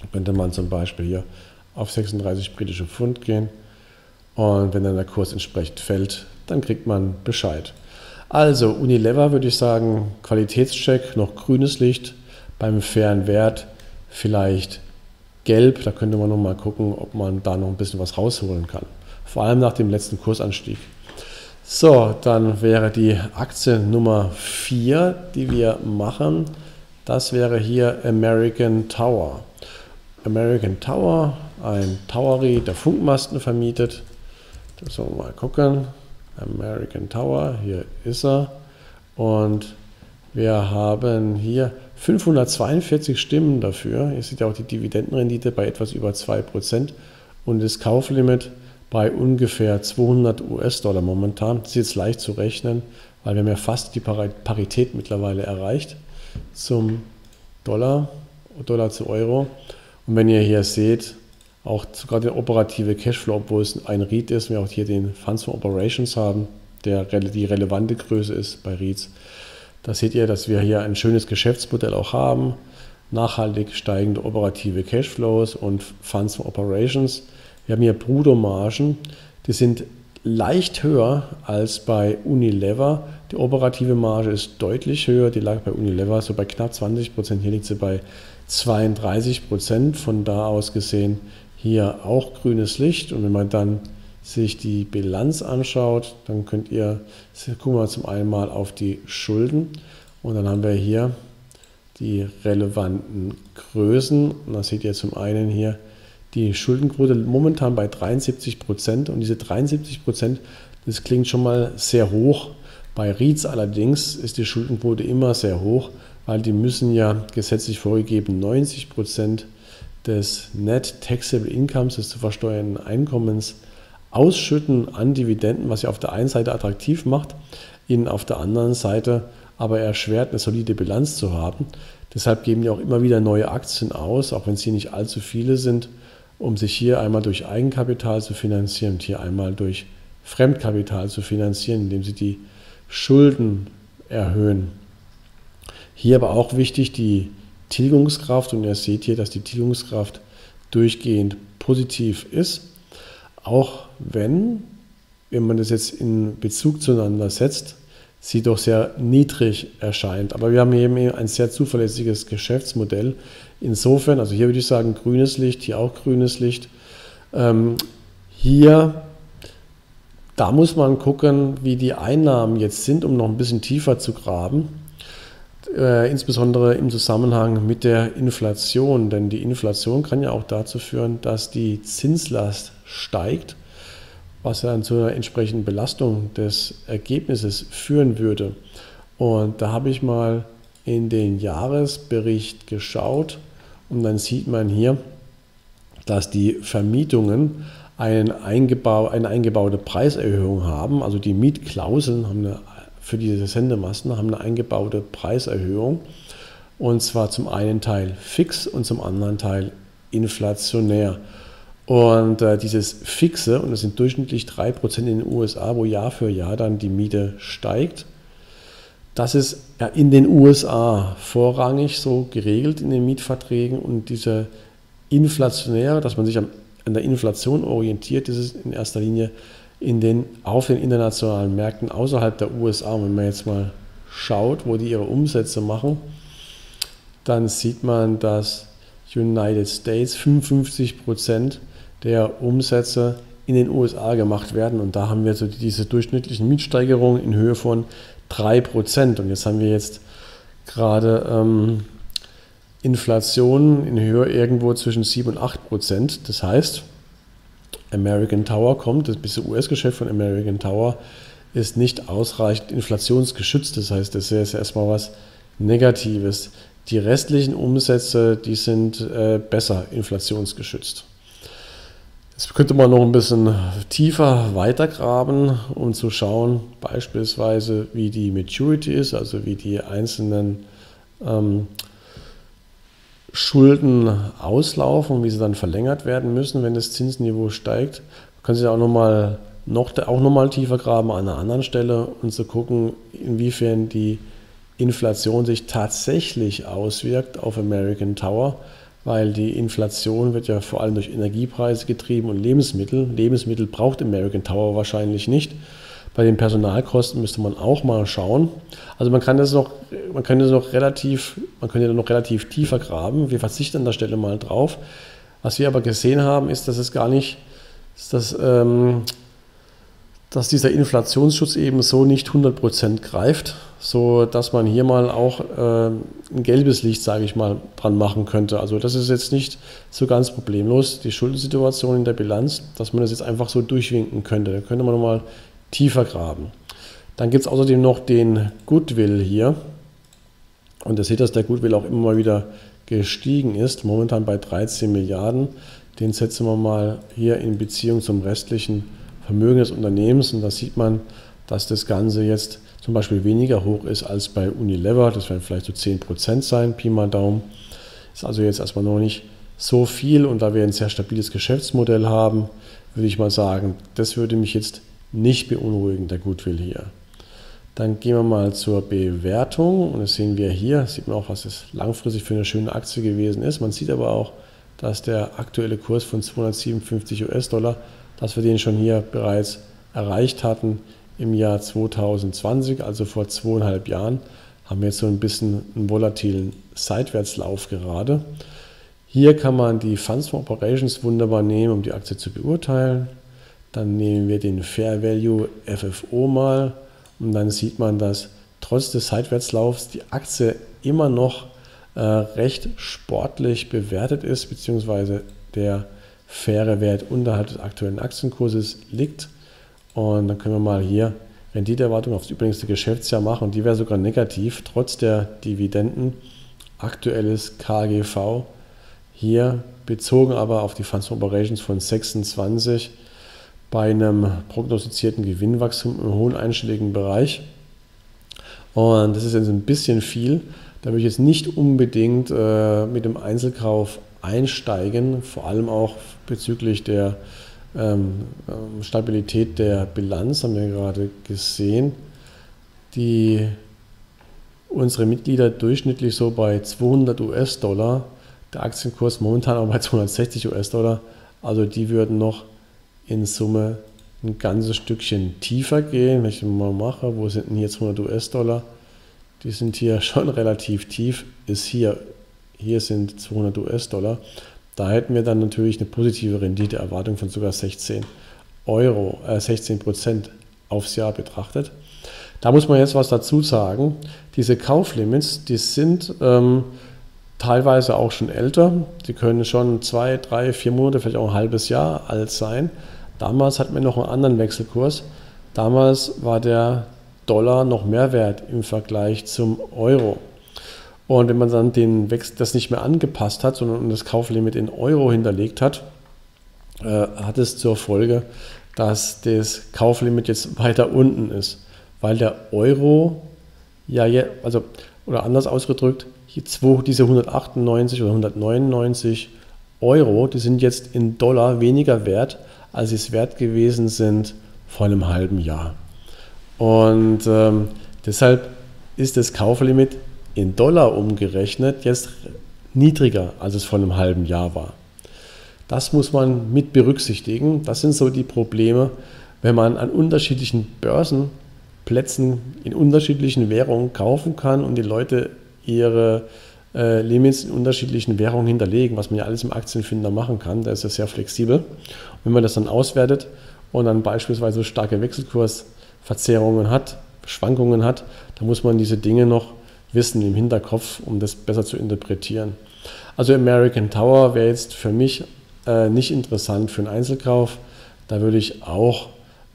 Da könnte man zum Beispiel hier auf 36 britische Pfund gehen. Und wenn dann der Kurs entsprechend fällt, dann kriegt man Bescheid. Also Unilever würde ich sagen, Qualitätscheck, noch grünes Licht, beim fairen Wert vielleicht gelb. Da könnte man noch mal gucken, ob man da noch ein bisschen was rausholen kann. Vor allem nach dem letzten Kursanstieg. So, dann wäre die Aktie Nummer 4, die wir machen. Das wäre hier American Tower. American Tower, ein Towery, der Funkmasten vermietet. Das wollen wir mal gucken. American Tower, hier ist er. Und wir haben hier 542 Stimmen dafür. Ihr seht ja auch die Dividendenrendite bei etwas über 2% und das Kauflimit bei ungefähr 200 US-Dollar momentan. Das ist jetzt leicht zu rechnen, weil wir haben ja fast die Parität mittlerweile erreicht zum Dollar, Dollar zu Euro. Und wenn ihr hier seht, auch sogar der operative Cashflow, obwohl es ein REIT ist, wir auch hier den Funds for Operations haben, der die relevante Größe ist bei REITs, da seht ihr, dass wir hier ein schönes Geschäftsmodell auch haben, nachhaltig steigende operative Cashflows und Funds for Operations. Wir haben hier Bruttomargen, die sind leicht höher als bei Unilever. Die operative Marge ist deutlich höher, die lag bei Unilever so bei knapp 20 Prozent, hier liegt sie bei 32 Prozent. Von da aus gesehen hier auch grünes Licht und wenn man dann sich die Bilanz anschaut, dann könnt ihr, gucken wir zum einen mal auf die Schulden und dann haben wir hier die relevanten Größen und da seht ihr zum einen hier die Schuldenquote momentan bei 73 Prozent und diese 73 Prozent, das klingt schon mal sehr hoch. Bei REITs allerdings ist die Schuldenquote immer sehr hoch, weil die müssen ja gesetzlich vorgegeben 90 Prozent des Net Taxable Incomes, des zu versteuernden Einkommens, Ausschütten an Dividenden, was ja auf der einen Seite attraktiv macht, ihnen auf der anderen Seite aber erschwert, eine solide Bilanz zu haben. Deshalb geben die auch immer wieder neue Aktien aus, auch wenn es hier nicht allzu viele sind, um sich hier einmal durch Eigenkapital zu finanzieren und hier einmal durch Fremdkapital zu finanzieren, indem sie die Schulden erhöhen. Hier aber auch wichtig die Tilgungskraft und ihr seht hier, dass die Tilgungskraft durchgehend positiv ist. Auch wenn, wenn man das jetzt in Bezug zueinander setzt, sie doch sehr niedrig erscheint. Aber wir haben eben ein sehr zuverlässiges Geschäftsmodell. Insofern, also hier würde ich sagen grünes Licht, hier auch grünes Licht. Ähm, hier, da muss man gucken, wie die Einnahmen jetzt sind, um noch ein bisschen tiefer zu graben. äh, insbesondere im Zusammenhang mit der Inflation. Denn die Inflation kann ja auch dazu führen, dass die Zinslast steigt, was dann zu einer entsprechenden Belastung des Ergebnisses führen würde. Und da habe ich mal in den Jahresbericht geschaut und dann sieht man hier, dass die Vermietungen einen eingebau eine eingebaute Preiserhöhung haben. Also die Mietklauseln haben eine, für diese Sendemasten haben eine eingebaute Preiserhöhung. Und zwar zum einen Teil fix und zum anderen Teil inflationär. Und äh, dieses Fixe, und das sind durchschnittlich 3% in den USA, wo Jahr für Jahr dann die Miete steigt, das ist ja in den USA vorrangig so geregelt in den Mietverträgen und diese inflationäre, dass man sich an der Inflation orientiert, das ist in erster Linie in den, auf den internationalen Märkten außerhalb der USA. Und wenn man jetzt mal schaut, wo die ihre Umsätze machen, dann sieht man, dass United States 55 Prozent der Umsätze in den USA gemacht werden. Und da haben wir so diese durchschnittlichen Mietsteigerungen in Höhe von 3 Prozent. Und jetzt haben wir jetzt gerade ähm, Inflation in Höhe irgendwo zwischen 7 und 8 Prozent. Das heißt, American Tower kommt, das bisschen US-Geschäft von American Tower ist nicht ausreichend inflationsgeschützt. Das heißt, das ist erstmal was Negatives. Die restlichen Umsätze, die sind äh, besser inflationsgeschützt. Jetzt könnte man noch ein bisschen tiefer weitergraben, um zu schauen, beispielsweise, wie die Maturity ist, also wie die einzelnen ähm, Schulden auslaufen und wie sie dann verlängert werden müssen, wenn das Zinsniveau steigt. Können Sie auch nochmal noch, auch noch mal tiefer graben an einer anderen Stelle und zu gucken, inwiefern die Inflation sich tatsächlich auswirkt auf American Tower weil die Inflation wird ja vor allem durch Energiepreise getrieben und Lebensmittel. Lebensmittel braucht American Tower wahrscheinlich nicht. Bei den Personalkosten müsste man auch mal schauen. Also man kann das noch, man kann das noch relativ, man könnte noch relativ tiefer graben. Wir verzichten an der Stelle mal drauf. Was wir aber gesehen haben, ist, dass es gar nicht, dass, ähm, dass dieser Inflationsschutz eben so nicht 100% greift, so dass man hier mal auch äh, ein gelbes Licht, sage ich mal, dran machen könnte. Also das ist jetzt nicht so ganz problemlos, die Schuldensituation in der Bilanz, dass man das jetzt einfach so durchwinken könnte. Da könnte man nochmal tiefer graben. Dann gibt es außerdem noch den Goodwill hier. Und ihr seht, dass der Goodwill auch immer mal wieder gestiegen ist, momentan bei 13 Milliarden. Den setzen wir mal hier in Beziehung zum restlichen Vermögen des Unternehmens und da sieht man, dass das Ganze jetzt zum Beispiel weniger hoch ist als bei Unilever. Das werden vielleicht so 10% sein, Pi mal Daumen. Ist also jetzt erstmal noch nicht so viel und da wir ein sehr stabiles Geschäftsmodell haben, würde ich mal sagen, das würde mich jetzt nicht beunruhigen, der Goodwill hier. Dann gehen wir mal zur Bewertung und das sehen wir hier, sieht man auch, was das langfristig für eine schöne Aktie gewesen ist. Man sieht aber auch, dass der aktuelle Kurs von 257 US-Dollar, dass wir den schon hier bereits erreicht hatten im Jahr 2020, also vor zweieinhalb Jahren, haben wir jetzt so ein bisschen einen volatilen Seitwärtslauf gerade. Hier kann man die Funds from Operations wunderbar nehmen, um die Aktie zu beurteilen. Dann nehmen wir den Fair Value FFO mal und dann sieht man, dass trotz des Seitwärtslaufs die Aktie immer noch äh, recht sportlich bewertet ist, beziehungsweise der faire Wert unterhalb des aktuellen Aktienkurses liegt. Und dann können wir mal hier Renditeerwartung aufs übrigste Geschäftsjahr machen. Und die wäre sogar negativ, trotz der Dividenden. Aktuelles KGV hier bezogen aber auf die Funds Operations von 26 bei einem prognostizierten Gewinnwachstum im hohen einstelligen Bereich. Und das ist jetzt ein bisschen viel. Da würde ich jetzt nicht unbedingt äh, mit dem Einzelkauf einsteigen, vor allem auch bezüglich der ähm, ähm, Stabilität der Bilanz haben wir gerade gesehen, die unsere Mitglieder durchschnittlich so bei 200 US-Dollar, der Aktienkurs momentan auch bei 260 US-Dollar, also die würden noch in Summe ein ganzes Stückchen tiefer gehen. Wenn ich mal mache, wo sind denn hier 200 US-Dollar? Die sind hier schon relativ tief, ist hier, hier sind 200 US-Dollar. Da hätten wir dann natürlich eine positive Renditeerwartung von sogar 16 Euro, äh 16 Prozent aufs Jahr betrachtet. Da muss man jetzt was dazu sagen. Diese Kauflimits, die sind ähm, teilweise auch schon älter. Die können schon zwei, drei, vier Monate, vielleicht auch ein halbes Jahr alt sein. Damals hatten wir noch einen anderen Wechselkurs. Damals war der Dollar noch mehr wert im Vergleich zum Euro. Und wenn man dann den Wechsel, das nicht mehr angepasst hat, sondern das Kauflimit in Euro hinterlegt hat, äh, hat es zur Folge, dass das Kauflimit jetzt weiter unten ist, weil der Euro ja, also oder anders ausgedrückt, diese 198 oder 199 Euro, die sind jetzt in Dollar weniger wert, als sie es wert gewesen sind vor einem halben Jahr. Und ähm, deshalb ist das Kauflimit in Dollar umgerechnet jetzt niedriger, als es vor einem halben Jahr war. Das muss man mit berücksichtigen. Das sind so die Probleme, wenn man an unterschiedlichen Börsenplätzen in unterschiedlichen Währungen kaufen kann und die Leute ihre äh, Limits in unterschiedlichen Währungen hinterlegen, was man ja alles im Aktienfinder machen kann. Da ist ja sehr flexibel. Und wenn man das dann auswertet und dann beispielsweise starke Wechselkursverzerrungen hat, Schwankungen hat, dann muss man diese Dinge noch wissen im Hinterkopf, um das besser zu interpretieren. Also American Tower wäre jetzt für mich äh, nicht interessant für einen Einzelkauf. Da würde ich auch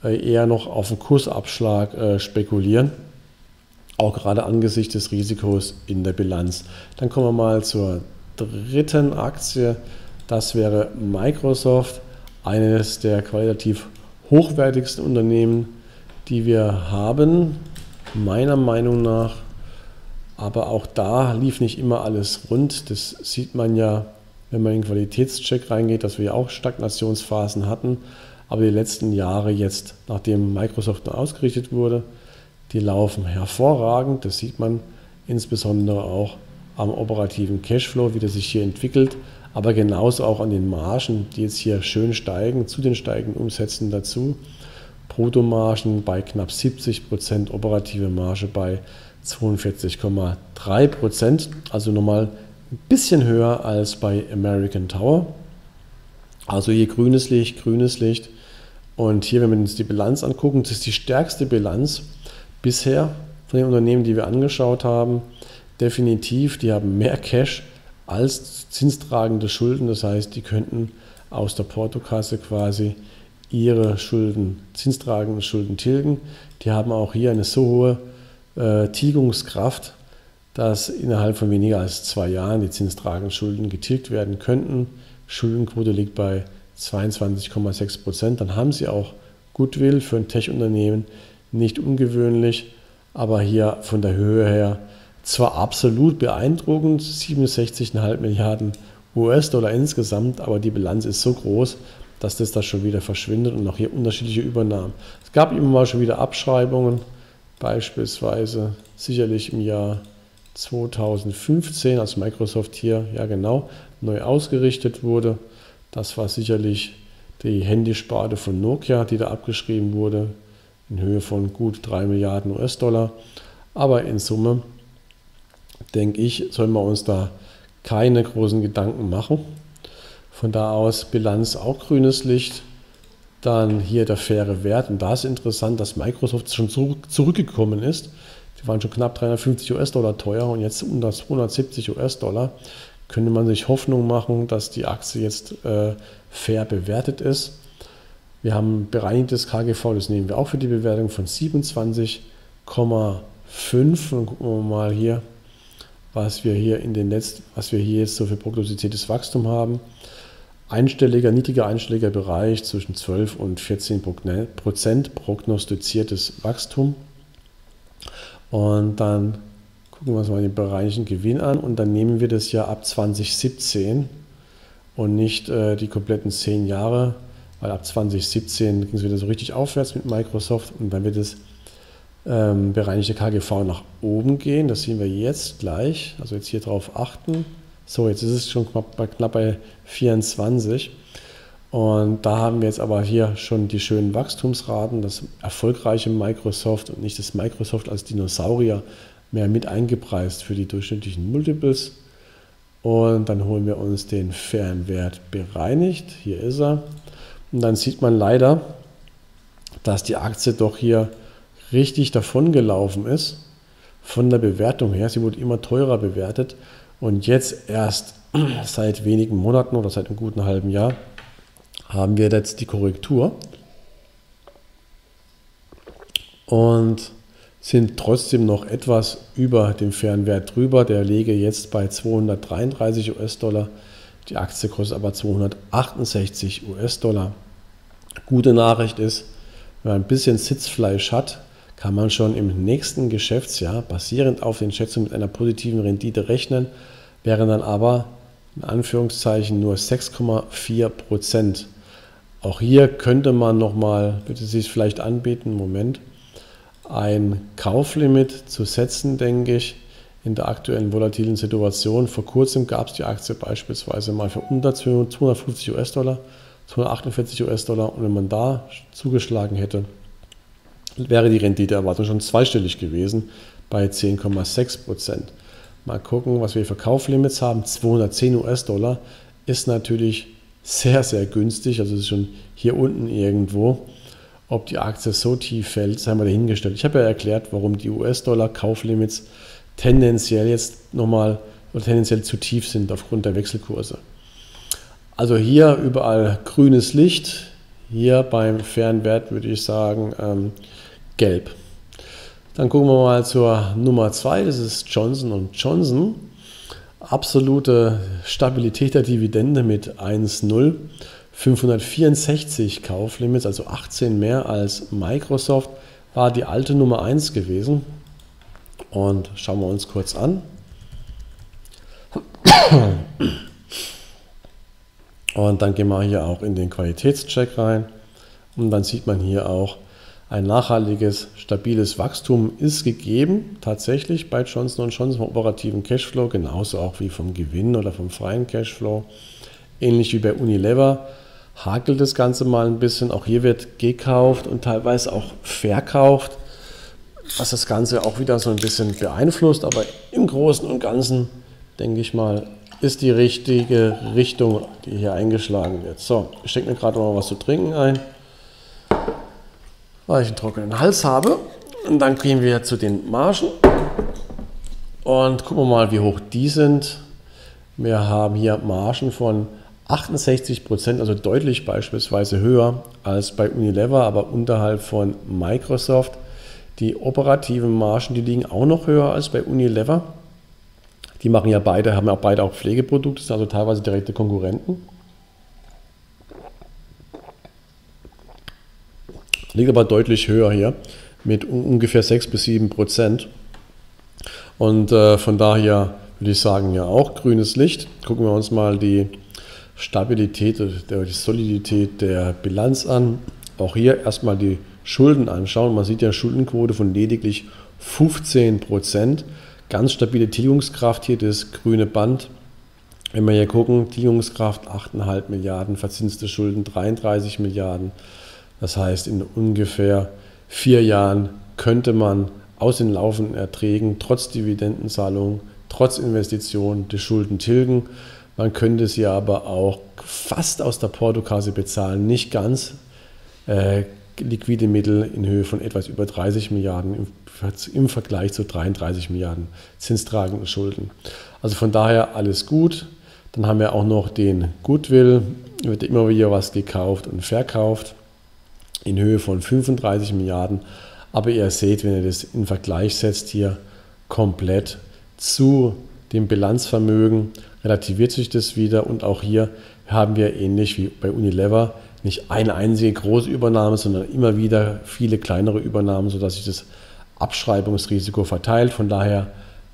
äh, eher noch auf einen Kursabschlag äh, spekulieren, auch gerade angesichts des Risikos in der Bilanz. Dann kommen wir mal zur dritten Aktie. Das wäre Microsoft, eines der qualitativ hochwertigsten Unternehmen, die wir haben, meiner Meinung nach. Aber auch da lief nicht immer alles rund. Das sieht man ja wenn man in den Qualitätscheck reingeht, dass wir ja auch Stagnationsphasen hatten. Aber die letzten Jahre jetzt, nachdem Microsoft ausgerichtet wurde, die laufen hervorragend. Das sieht man insbesondere auch am operativen Cashflow, wie der sich hier entwickelt, aber genauso auch an den Margen, die jetzt hier schön steigen, zu den steigenden Umsätzen dazu. Bruttomargen bei knapp 70 Prozent, operative Marge bei 42,3 Prozent, also nochmal ein bisschen höher als bei American Tower. Also hier grünes Licht, grünes Licht. Und hier, wenn wir uns die Bilanz angucken, das ist die stärkste Bilanz bisher von den Unternehmen, die wir angeschaut haben. Definitiv, die haben mehr Cash als zinstragende Schulden. Das heißt, die könnten aus der Portokasse quasi ihre Schulden, zinstragende Schulden tilgen. Die haben auch hier eine so hohe äh, Tilgungskraft, dass innerhalb von weniger als zwei Jahren die zinstragenden Schulden getilgt werden könnten. Schuldenquote liegt bei 22,6 Prozent. Dann haben Sie auch Goodwill für ein Tech-Unternehmen, nicht ungewöhnlich, aber hier von der Höhe her zwar absolut beeindruckend, 67,5 Milliarden US-Dollar insgesamt, aber die Bilanz ist so groß, dass das da schon wieder verschwindet und auch hier unterschiedliche Übernahmen. Es gab immer mal schon wieder Abschreibungen, beispielsweise sicherlich im Jahr 2015, als Microsoft hier ja genau neu ausgerichtet wurde. Das war sicherlich die Handysparte von Nokia, die da abgeschrieben wurde, in Höhe von gut 3 Milliarden US-Dollar. Aber in Summe, denke ich, sollen wir uns da keine großen Gedanken machen. Von da aus Bilanz auch grünes Licht. Dann hier der faire Wert. Und da ist interessant, dass Microsoft schon zurückgekommen ist die waren schon knapp 350 US-Dollar teuer und jetzt unter 270 US-Dollar. Könnte man sich Hoffnung machen, dass die Aktie jetzt äh, fair bewertet ist. Wir haben bereinigtes KGV, das nehmen wir auch für die Bewertung von 27,5. Und gucken wir mal hier, was wir hier in den letzten, was wir hier jetzt so für prognostiziertes Wachstum haben. Einstelliger, niedriger einstelliger Bereich zwischen 12 und 14 Prozent prognostiziertes Wachstum. Und dann gucken wir uns mal den bereichen Gewinn an und dann nehmen wir das ja ab 2017 und nicht äh, die kompletten zehn Jahre, weil ab 2017 ging es wieder so richtig aufwärts mit Microsoft und dann wird das ähm, bereinigte KGV nach oben gehen. Das sehen wir jetzt gleich. Also jetzt hier drauf achten. So, jetzt ist es schon knapp bei, knapp bei 24. Und da haben wir jetzt aber hier schon die schönen Wachstumsraten, das erfolgreiche Microsoft und nicht das Microsoft als Dinosaurier mehr mit eingepreist für die durchschnittlichen Multiples. Und dann holen wir uns den fairen Wert bereinigt. Hier ist er. Und dann sieht man leider, dass die Aktie doch hier richtig davongelaufen ist von der Bewertung her. Sie wurde immer teurer bewertet und jetzt erst seit wenigen Monaten oder seit einem guten halben Jahr haben wir jetzt die Korrektur und sind trotzdem noch etwas über dem fairen Wert drüber. Der lege jetzt bei 233 US-Dollar. Die Aktie kostet aber 268 US-Dollar. Gute Nachricht ist, wenn man ein bisschen Sitzfleisch hat, kann man schon im nächsten Geschäftsjahr basierend auf den Schätzungen mit einer positiven Rendite rechnen, wären dann aber in Anführungszeichen nur 6,4 Prozent. Auch hier könnte man nochmal, bitte Sie es vielleicht anbieten, Moment, ein Kauflimit zu setzen, denke ich, in der aktuellen volatilen Situation. Vor kurzem gab es die Aktie beispielsweise mal für unter 250 US-Dollar, 248 US-Dollar und wenn man da zugeschlagen hätte, wäre die Renditeerwartung schon zweistellig gewesen bei 10,6 Prozent. Mal gucken, was wir für Kauflimits haben. 210 US-Dollar ist natürlich sehr, sehr günstig. Also ist schon hier unten irgendwo. Ob die Aktie so tief fällt, sei mal dahingestellt. Ich habe ja erklärt, warum die US-Dollar-Kauflimits tendenziell jetzt nochmal oder tendenziell zu tief sind aufgrund der Wechselkurse. Also hier überall grünes Licht. Hier beim Fernwert würde ich sagen ähm, gelb. Dann gucken wir mal zur Nummer 2, das ist Johnson Johnson. Absolute Stabilität der Dividende mit 1,0. 564 Kauflimits, also 18 mehr als Microsoft, war die alte Nummer 1 gewesen. Und schauen wir uns kurz an. Und dann gehen wir hier auch in den Qualitätscheck rein. Und dann sieht man hier auch, ein nachhaltiges, stabiles Wachstum ist gegeben, tatsächlich bei Johnson Johnson vom operativen Cashflow, genauso auch wie vom Gewinn oder vom freien Cashflow. Ähnlich wie bei Unilever hakelt das Ganze mal ein bisschen. Auch hier wird gekauft und teilweise auch verkauft, was das Ganze auch wieder so ein bisschen beeinflusst. Aber im Großen und Ganzen, denke ich mal, ist die richtige Richtung, die hier eingeschlagen wird. So, ich stecke mir gerade mal was zu trinken ein weil ich einen trockenen Hals habe. Und dann gehen wir zu den Margen und gucken wir mal, wie hoch die sind. Wir haben hier Margen von 68 Prozent, also deutlich beispielsweise höher als bei Unilever, aber unterhalb von Microsoft. Die operativen Margen, die liegen auch noch höher als bei Unilever. Die machen ja beide, haben ja beide auch Pflegeprodukte, sind also teilweise direkte Konkurrenten. Liegt aber deutlich höher hier mit ungefähr 6 bis 7 Prozent. Und äh, von daher würde ich sagen, ja auch grünes Licht. Gucken wir uns mal die Stabilität, die Solidität der Bilanz an. Auch hier erstmal die Schulden anschauen. Man sieht ja Schuldenquote von lediglich 15 Prozent. Ganz stabile Tilgungskraft hier, das grüne Band. Wenn wir hier gucken, Tilgungskraft 8,5 Milliarden, verzinste Schulden 33 Milliarden. Das heißt, in ungefähr vier Jahren könnte man aus den laufenden Erträgen trotz Dividendenzahlung, trotz Investitionen die Schulden tilgen. Man könnte sie aber auch fast aus der Portokasse bezahlen, nicht ganz. Äh, liquide Mittel in Höhe von etwas über 30 Milliarden im, Vergleich zu 33 Milliarden zinstragenden Schulden. Also von daher alles gut. Dann haben wir auch noch den Goodwill, wird immer wieder was gekauft und verkauft in Höhe von 35 Milliarden. Aber ihr seht, wenn ihr das in Vergleich setzt, hier komplett zu dem Bilanzvermögen, relativiert sich das wieder. Und auch hier haben wir ähnlich wie bei Unilever nicht eine einzige große Übernahme, sondern immer wieder viele kleinere Übernahmen, sodass sich das Abschreibungsrisiko verteilt. Von daher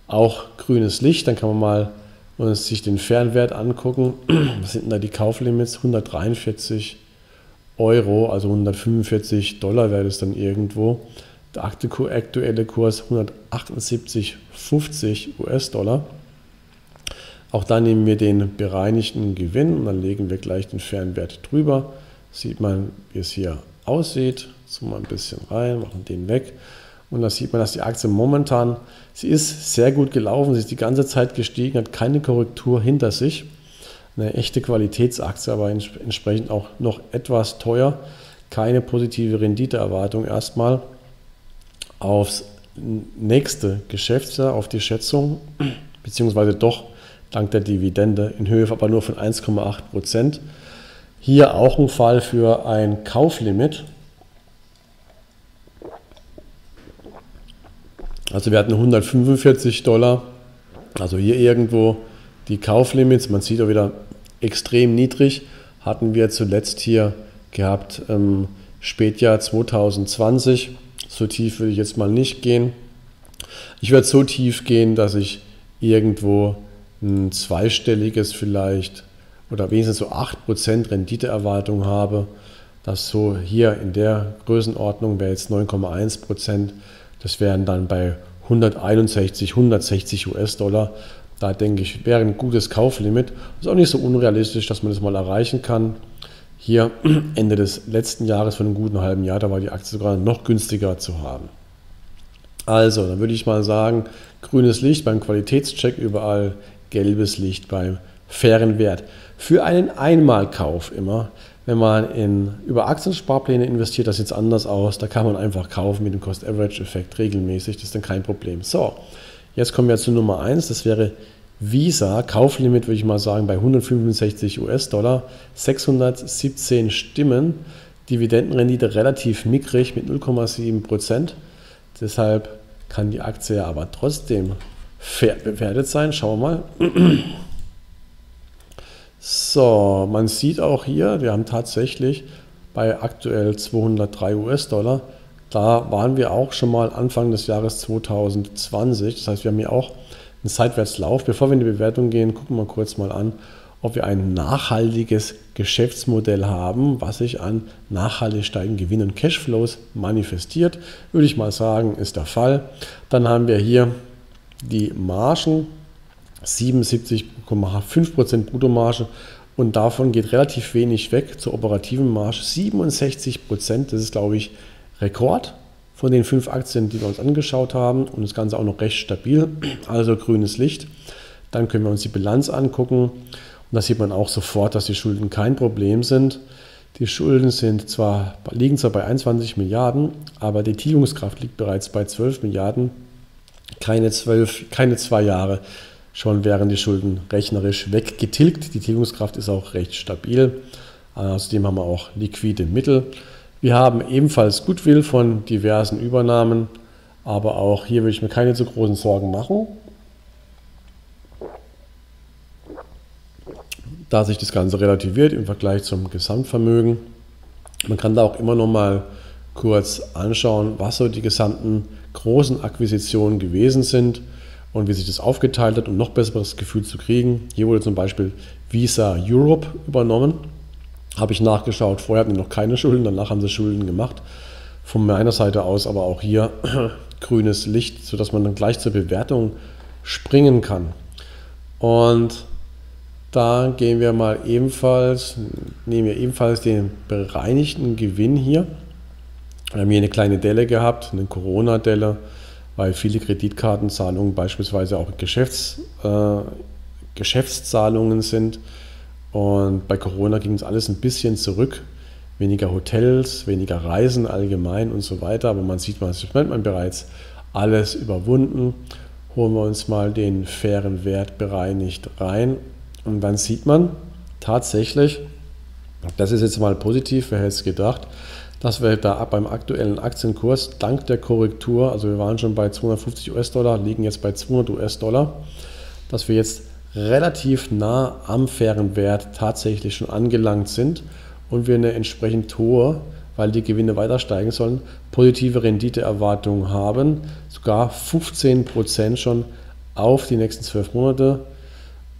auch grünes Licht. Dann kann man mal uns sich den Fernwert angucken. Was sind denn da die Kauflimits? 143 Euro, also 145 Dollar wäre das dann irgendwo. Der aktuelle Kurs 178,50 US-Dollar. Auch da nehmen wir den bereinigten Gewinn und dann legen wir gleich den Fernwert drüber. Sieht man, wie es hier aussieht. Zoomen wir ein bisschen rein, machen den weg. Und da sieht man, dass die Aktie momentan, sie ist sehr gut gelaufen, sie ist die ganze Zeit gestiegen, hat keine Korrektur hinter sich eine echte Qualitätsaktie, aber entsprechend auch noch etwas teuer. Keine positive Renditeerwartung erstmal. aufs nächste Geschäftsjahr, auf die Schätzung, beziehungsweise doch dank der Dividende in Höhe aber nur von 1,8 Prozent. Hier auch ein Fall für ein Kauflimit. Also wir hatten 145 Dollar, also hier irgendwo die Kauflimits, man sieht auch wieder extrem niedrig, hatten wir zuletzt hier gehabt im Spätjahr 2020. So tief würde ich jetzt mal nicht gehen. Ich werde so tief gehen, dass ich irgendwo ein zweistelliges vielleicht oder wenigstens so 8% Renditeerwartung habe. Das so hier in der Größenordnung wäre jetzt 9,1%. Das wären dann bei 161, 160 US-Dollar. Da denke ich, wäre ein gutes Kauflimit. Ist auch nicht so unrealistisch, dass man das mal erreichen kann. Hier Ende des letzten Jahres von einem guten halben Jahr, da war die Aktie sogar noch günstiger zu haben. Also, dann würde ich mal sagen, grünes Licht beim Qualitätscheck überall, gelbes Licht beim fairen Wert. Für einen Einmalkauf immer, wenn man in, über Aktiensparpläne investiert, das sieht anders aus. Da kann man einfach kaufen mit dem Cost-Average-Effekt regelmäßig. Das ist dann kein Problem. So, jetzt kommen wir zu Nummer 1. Das wäre Visa. Kauflimit würde ich mal sagen bei 165 US-Dollar. 617 Stimmen. Dividendenrendite relativ mickrig mit 0,7 Prozent. Deshalb kann die Aktie aber trotzdem fair bewertet sein. Schauen wir mal. So, man sieht auch hier, wir haben tatsächlich bei aktuell 203 US-Dollar, da waren wir auch schon mal Anfang des Jahres 2020. Das heißt, wir haben hier auch einen Seitwärtslauf. Bevor wir in die Bewertung gehen, gucken wir kurz mal an, ob wir ein nachhaltiges Geschäftsmodell haben, was sich an nachhaltig steigenden Gewinn und Cashflows manifestiert. Würde ich mal sagen, ist der Fall. Dann haben wir hier die Margen 77,5% Bruttomarge und davon geht relativ wenig weg zur operativen Marge. 67%, das ist glaube ich Rekord von den fünf Aktien, die wir uns angeschaut haben und das Ganze auch noch recht stabil, also grünes Licht. Dann können wir uns die Bilanz angucken und da sieht man auch sofort, dass die Schulden kein Problem sind. Die Schulden sind zwar, liegen zwar bei 21 Milliarden, aber die Tilgungskraft liegt bereits bei 12 Milliarden. Keine, 12, keine zwei Jahre Schon wären die Schulden rechnerisch weggetilgt. Die Tilgungskraft ist auch recht stabil. Außerdem haben wir auch liquide Mittel. Wir haben ebenfalls Goodwill von diversen Übernahmen, aber auch hier würde ich mir keine zu großen Sorgen machen. Da sich das Ganze relativiert im Vergleich zum Gesamtvermögen. Man kann da auch immer noch mal kurz anschauen, was so die gesamten großen Akquisitionen gewesen sind und wie sich das aufgeteilt hat, um noch besseres Gefühl zu kriegen. Hier wurde zum Beispiel Visa Europe übernommen. Habe ich nachgeschaut. Vorher hatten die noch keine Schulden, danach haben sie Schulden gemacht. Von meiner Seite aus aber auch hier grünes Licht, sodass man dann gleich zur Bewertung springen kann. Und da gehen wir mal ebenfalls, nehmen wir ebenfalls den bereinigten Gewinn hier. Wir haben hier eine kleine Delle gehabt, eine Corona-Delle weil viele Kreditkartenzahlungen beispielsweise auch Geschäfts, äh, Geschäftszahlungen sind. Und bei Corona ging es alles ein bisschen zurück. Weniger Hotels, weniger Reisen allgemein und so weiter. Aber man sieht, was nennt man bereits alles überwunden. Holen wir uns mal den fairen Wert bereinigt rein. Und dann sieht man tatsächlich, das ist jetzt mal positiv, wer hätte es gedacht, dass wir da beim aktuellen Aktienkurs. Dank der Korrektur, also wir waren schon bei 250 US-Dollar, liegen jetzt bei 200 US-Dollar, dass wir jetzt relativ nah am fairen Wert tatsächlich schon angelangt sind und wir eine entsprechend hohe, weil die Gewinne weiter steigen sollen, positive Renditeerwartungen haben, sogar 15% schon auf die nächsten zwölf Monate.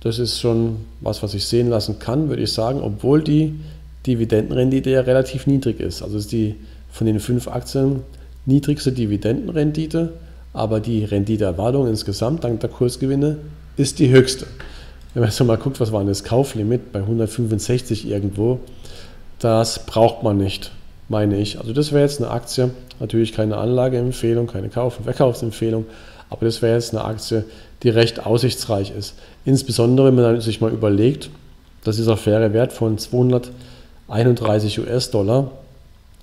Das ist schon was, was ich sehen lassen kann, würde ich sagen, obwohl die Dividendenrendite ja relativ niedrig ist. Also ist die von den fünf Aktien niedrigste Dividendenrendite, aber die Renditeerwartung insgesamt dank der Kursgewinne ist die höchste. Wenn man jetzt mal guckt, was war das Kauflimit bei 165 irgendwo, das braucht man nicht, meine ich. Also das wäre jetzt eine Aktie, natürlich keine Anlageempfehlung, keine Kauf- und Verkaufsempfehlung, aber das wäre jetzt eine Aktie, die recht aussichtsreich ist. Insbesondere, wenn man sich mal überlegt, dass dieser faire Wert von 200 31 US-Dollar,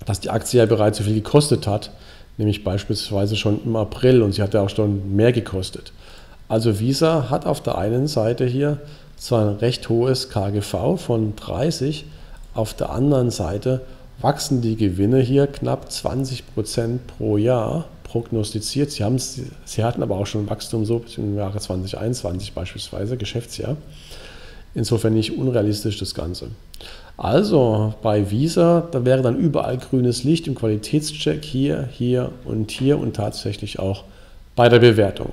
dass die Aktie ja bereits so viel gekostet hat, nämlich beispielsweise schon im April und sie hat ja auch schon mehr gekostet. Also Visa hat auf der einen Seite hier zwar ein recht hohes KGV von 30, auf der anderen Seite wachsen die Gewinne hier knapp 20 Prozent pro Jahr prognostiziert. Sie, haben, sie hatten aber auch schon Wachstum so im Jahre 2021 beispielsweise, Geschäftsjahr. Insofern nicht unrealistisch das Ganze. Also bei Visa, da wäre dann überall grünes Licht im Qualitätscheck hier, hier und hier und tatsächlich auch bei der Bewertung.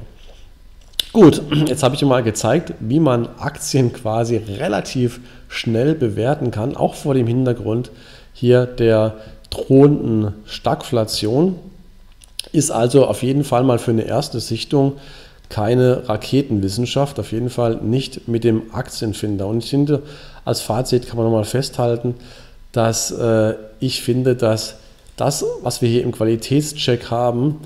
Gut, jetzt habe ich dir mal gezeigt, wie man Aktien quasi relativ schnell bewerten kann, auch vor dem Hintergrund hier der drohenden Stagflation. Ist also auf jeden Fall mal für eine erste Sichtung keine Raketenwissenschaft, auf jeden Fall nicht mit dem Aktienfinder. Und ich finde, als Fazit kann man nochmal festhalten, dass äh, ich finde, dass das, was wir hier im Qualitätscheck haben,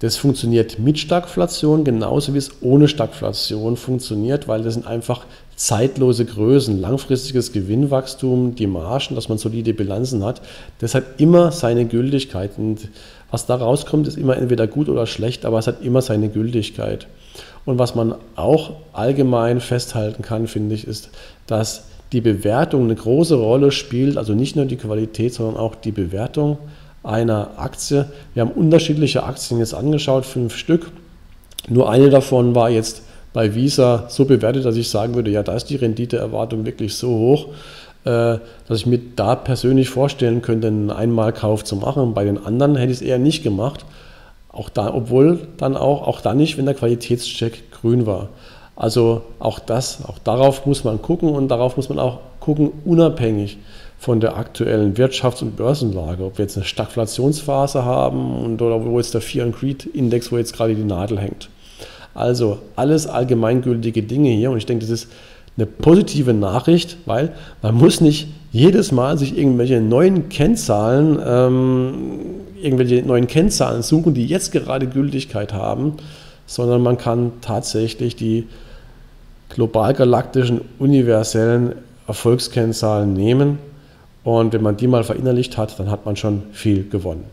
das funktioniert mit Stagflation genauso wie es ohne Stagflation funktioniert, weil das sind einfach zeitlose Größen, langfristiges Gewinnwachstum, die Margen, dass man solide Bilanzen hat. Das hat immer seine Gültigkeit. Und was da rauskommt, ist immer entweder gut oder schlecht, aber es hat immer seine Gültigkeit. Und was man auch allgemein festhalten kann, finde ich, ist, dass die Bewertung eine große Rolle spielt, also nicht nur die Qualität, sondern auch die Bewertung einer Aktie. Wir haben unterschiedliche Aktien jetzt angeschaut, fünf Stück. Nur eine davon war jetzt bei Visa so bewertet, dass ich sagen würde, ja, da ist die Renditeerwartung wirklich so hoch, äh, dass ich mir da persönlich vorstellen könnte, einen Einmalkauf zu machen. Bei den anderen hätte ich es eher nicht gemacht. Auch da, obwohl dann auch, auch dann nicht, wenn der Qualitätscheck grün war. Also auch das, auch darauf muss man gucken und darauf muss man auch gucken, unabhängig von der aktuellen Wirtschafts- und Börsenlage, ob wir jetzt eine Stagflationsphase haben und oder wo jetzt der Fear and Greed Index, wo jetzt gerade die Nadel hängt. Also alles allgemeingültige Dinge hier und ich denke, das ist eine positive Nachricht, weil man muss nicht jedes Mal sich irgendwelche neuen Kennzahlen, ähm, irgendwelche neuen Kennzahlen suchen, die jetzt gerade Gültigkeit haben, sondern man kann tatsächlich die global galaktischen universellen Erfolgskennzahlen nehmen und wenn man die mal verinnerlicht hat, dann hat man schon viel gewonnen.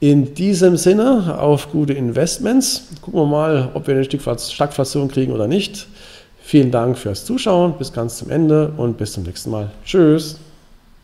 In diesem Sinne auf gute Investments. Gucken wir mal, ob wir eine Stagflation kriegen oder nicht. Vielen Dank fürs Zuschauen. Bis ganz zum Ende und bis zum nächsten Mal. Tschüss.